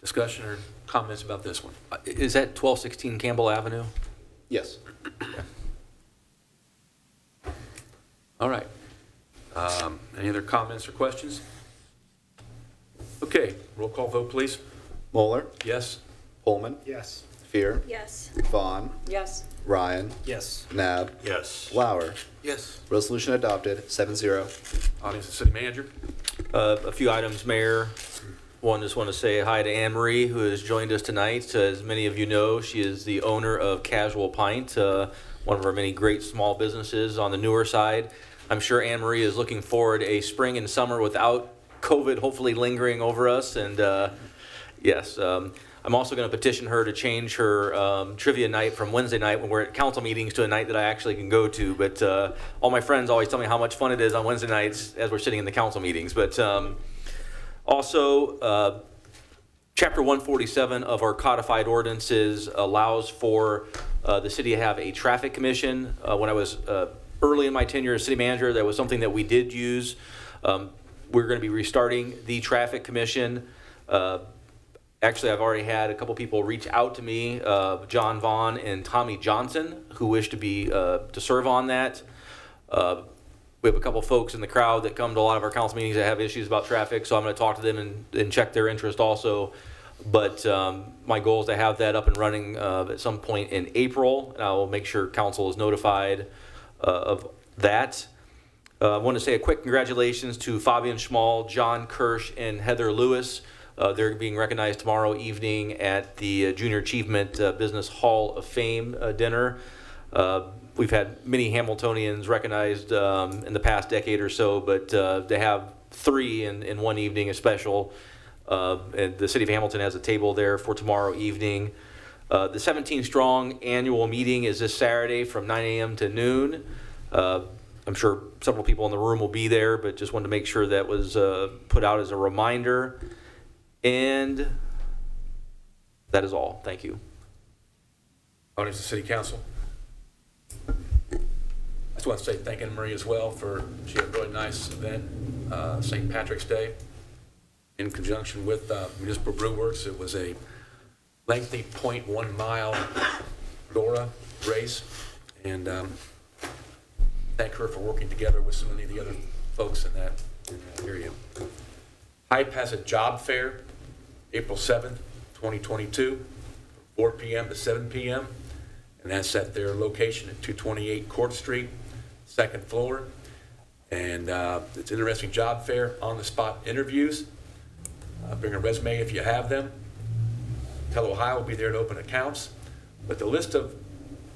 S2: Discussion or comments about this one?
S24: Uh, Is that 1216 Campbell Avenue?
S3: Yes.
S2: All right. Um, Any other comments or questions? Okay, roll call vote, please.
S3: Moeller,
S2: Yes?
S3: Pohlman,
S19: Yes.
S3: Fiehrer,
S21: Yes.
S3: Vaughn,
S8: Yes.
S3: Ryan,
S1: Yes.
S3: Naab,
S5: Yes.
S3: Lauer.
S1: Yes.
S3: Resolution adopted, seven zero.
S2: Audience and city manager?
S24: Uh, A few items, Mayor. One, just want to say hi to Anne Marie, who has joined us tonight. As many of you know, she is the owner of Casual Pint, uh, one of our many great small businesses on the newer side. I'm sure Anne Marie is looking forward a spring and summer without COVID hopefully lingering over us. And uh, Yes. Um, I'm also going to petition her to change her um, trivia night from Wednesday night when we're at council meetings to a night that I actually can go to. But uh, all my friends always tell me how much fun it is on Wednesday nights as we're sitting in the council meetings. But um, also, uh, Chapter 147 of our codified ordinances allows for uh, the city to have a traffic commission. Uh, When I was uh, early in my tenure as city manager, that was something that we did use. Um, We're going to be restarting the traffic commission. Uh, Actually, I've already had a couple people reach out to me, uh, John Vaughn and Tommy Johnson, who wish to be, uh, to serve on that. Uh, We have a couple folks in the crowd that come to a lot of our council meetings that have issues about traffic, so I'm gonna talk to them and, and check their interest also. But, um, my goal is to have that up and running, uh, at some point in April, and I will make sure council is notified, uh, of that. Uh, I want to say a quick congratulations to Fabian Schmall, John Kirsch, and Heather Lewis. Uh, they're being recognized tomorrow evening at the uh, Junior Achievement uh, Business Hall of Fame uh, dinner. Uh, we've had many Hamiltonians recognized um, in the past decade or so, but uh, to have three in, in one evening is special. And the city of Hamilton has a table there for tomorrow evening. The 17 Strong annual meeting is this Saturday from 9 a.m. to noon. I'm sure several people in the room will be there, but just wanted to make sure that was put out as a reminder. And that is all. Thank you.
S2: Audience of City Council. I just want to say thank Anne Marie as well for, she had a really nice event, uh, St. Patrick's Day, in conjunction with uh, Municipal Brew Works. It was a lengthy .1 mile Dora race, and um, thank her for working together with so many of the other folks in that, in that area. Hype has a job fair, April 7th, 2022, 4 PM to 7 PM, and that's at their location at 228 Court Street, second floor. And uh, it's an interesting job fair, on-the-spot interviews. Uh, Bring a resume if you have them. Telhio will be there to open accounts. But the list of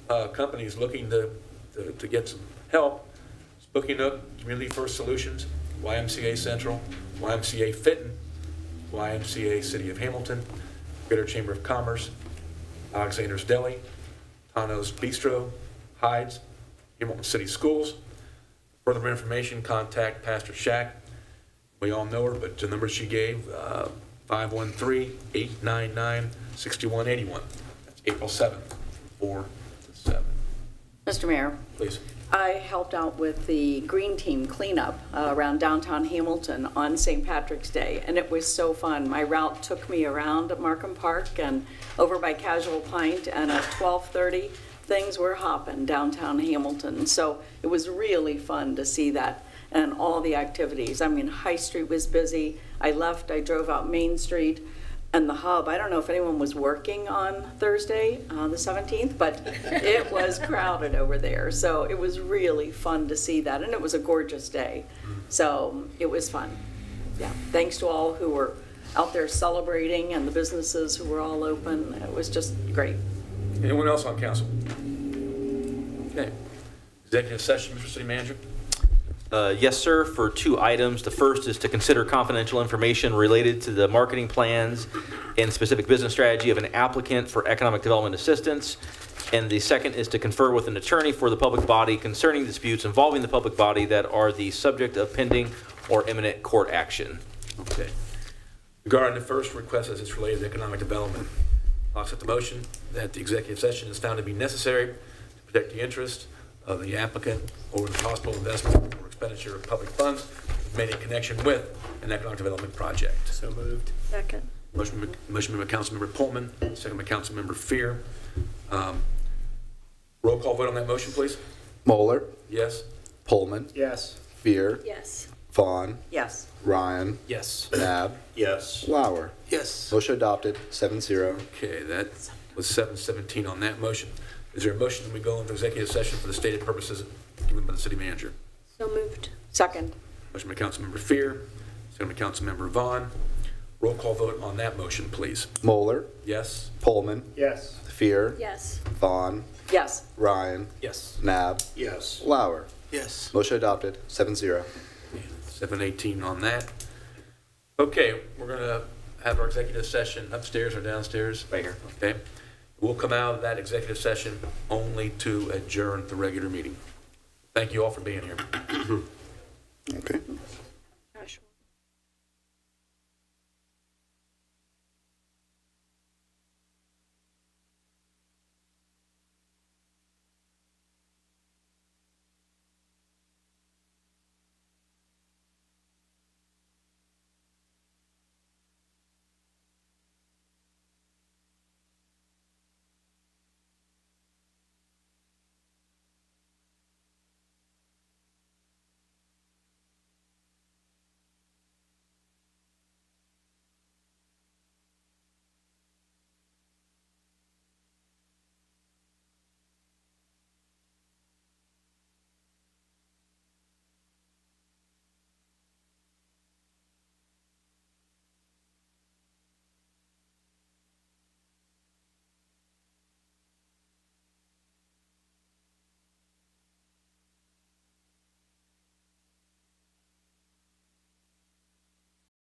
S2: uh, companies looking to, to- to get some help is Booking Up, Community First Solutions, YMCA Central, YMCA Fitton, YMCA City of Hamilton, Greater Chamber of Commerce, Alexander's Deli, Tano's Bistro, Hyde's, Hamilton City Schools. Further information, contact Pastor Shack. We all know her, but the number she gave, uh, 513-899-6181. That's April 7th, 4 to 7.
S8: Mr. Mayor,
S2: Please.
S8: I helped out with the Green Team cleanup uh, around downtown Hamilton on St. Patrick's Day, and it was so fun. My route took me around Marcum Park and over by Casual Pint, and at 12:30, things were hopping downtown Hamilton. So it was really fun to see that and all the activities. I mean, High Street was busy. I left, I drove out Main Street, and the hub, I don't know if anyone was working on Thursday, uh, the 17th, but it was crowded over there. So it was really fun to see that, and it was a gorgeous day. So it was fun. Yeah, thanks to all who were out there celebrating and the businesses who were all open. It was just great.
S2: Anyone else on council? Okay. Executive session, Mr. City Manager?
S24: Uh, Yes, sir, for two items. The first is to consider confidential information related to the marketing plans and specific business strategy of an applicant for economic development assistance. And the second is to confer with an attorney for the public body concerning disputes involving the public body that are the subject of pending or imminent court action.
S2: Okay. Regarding the first request as it's related to economic development, I'll accept the motion that the executive session is found to be necessary to protect the interest of the applicant or the possible investment expenditure of public funds made in connection with an economic development project. So moved.
S8: Second.
S2: Motion, by- motion by Councilmember Pohlman, second by Councilmember Fiehrer. Um, Roll call vote on that motion, please.
S3: Moeller,
S2: Yes?
S3: Pohlman,
S13: Yes.
S3: Fiehrer,
S21: Yes.
S3: Vaughn,
S8: Yes.
S3: Ryan,
S2: Yes.
S3: Naab,
S2: Yes.
S3: Lauer.
S2: Yes.
S3: Motion adopted, seven zero.
S2: Okay, that was seven seventeen on that motion. Is there a motion that we go into executive session for the stated purposes given by the city manager?
S21: So moved.
S8: Second.
S2: Motion by Councilmember Fiehrer, second by Councilmember Vaughn. Roll call vote on that motion, please.
S3: Moeller,
S2: Yes?
S3: Pohlman,
S13: Yes.
S3: Fiehrer,
S21: Yes.
S3: Vaughn,
S8: Yes.
S3: Ryan,
S2: Yes.
S3: Naab,
S2: Yes.
S3: Lauer.
S2: Yes.
S3: Motion adopted, seven zero.
S2: Seven eighteen on that. Okay, we're gonna have our executive session upstairs or downstairs?
S24: Right here.
S2: Okay. We'll come out of that executive session only to adjourn the regular meeting. Thank you all for being here. Mm-hmm.
S3: Okay.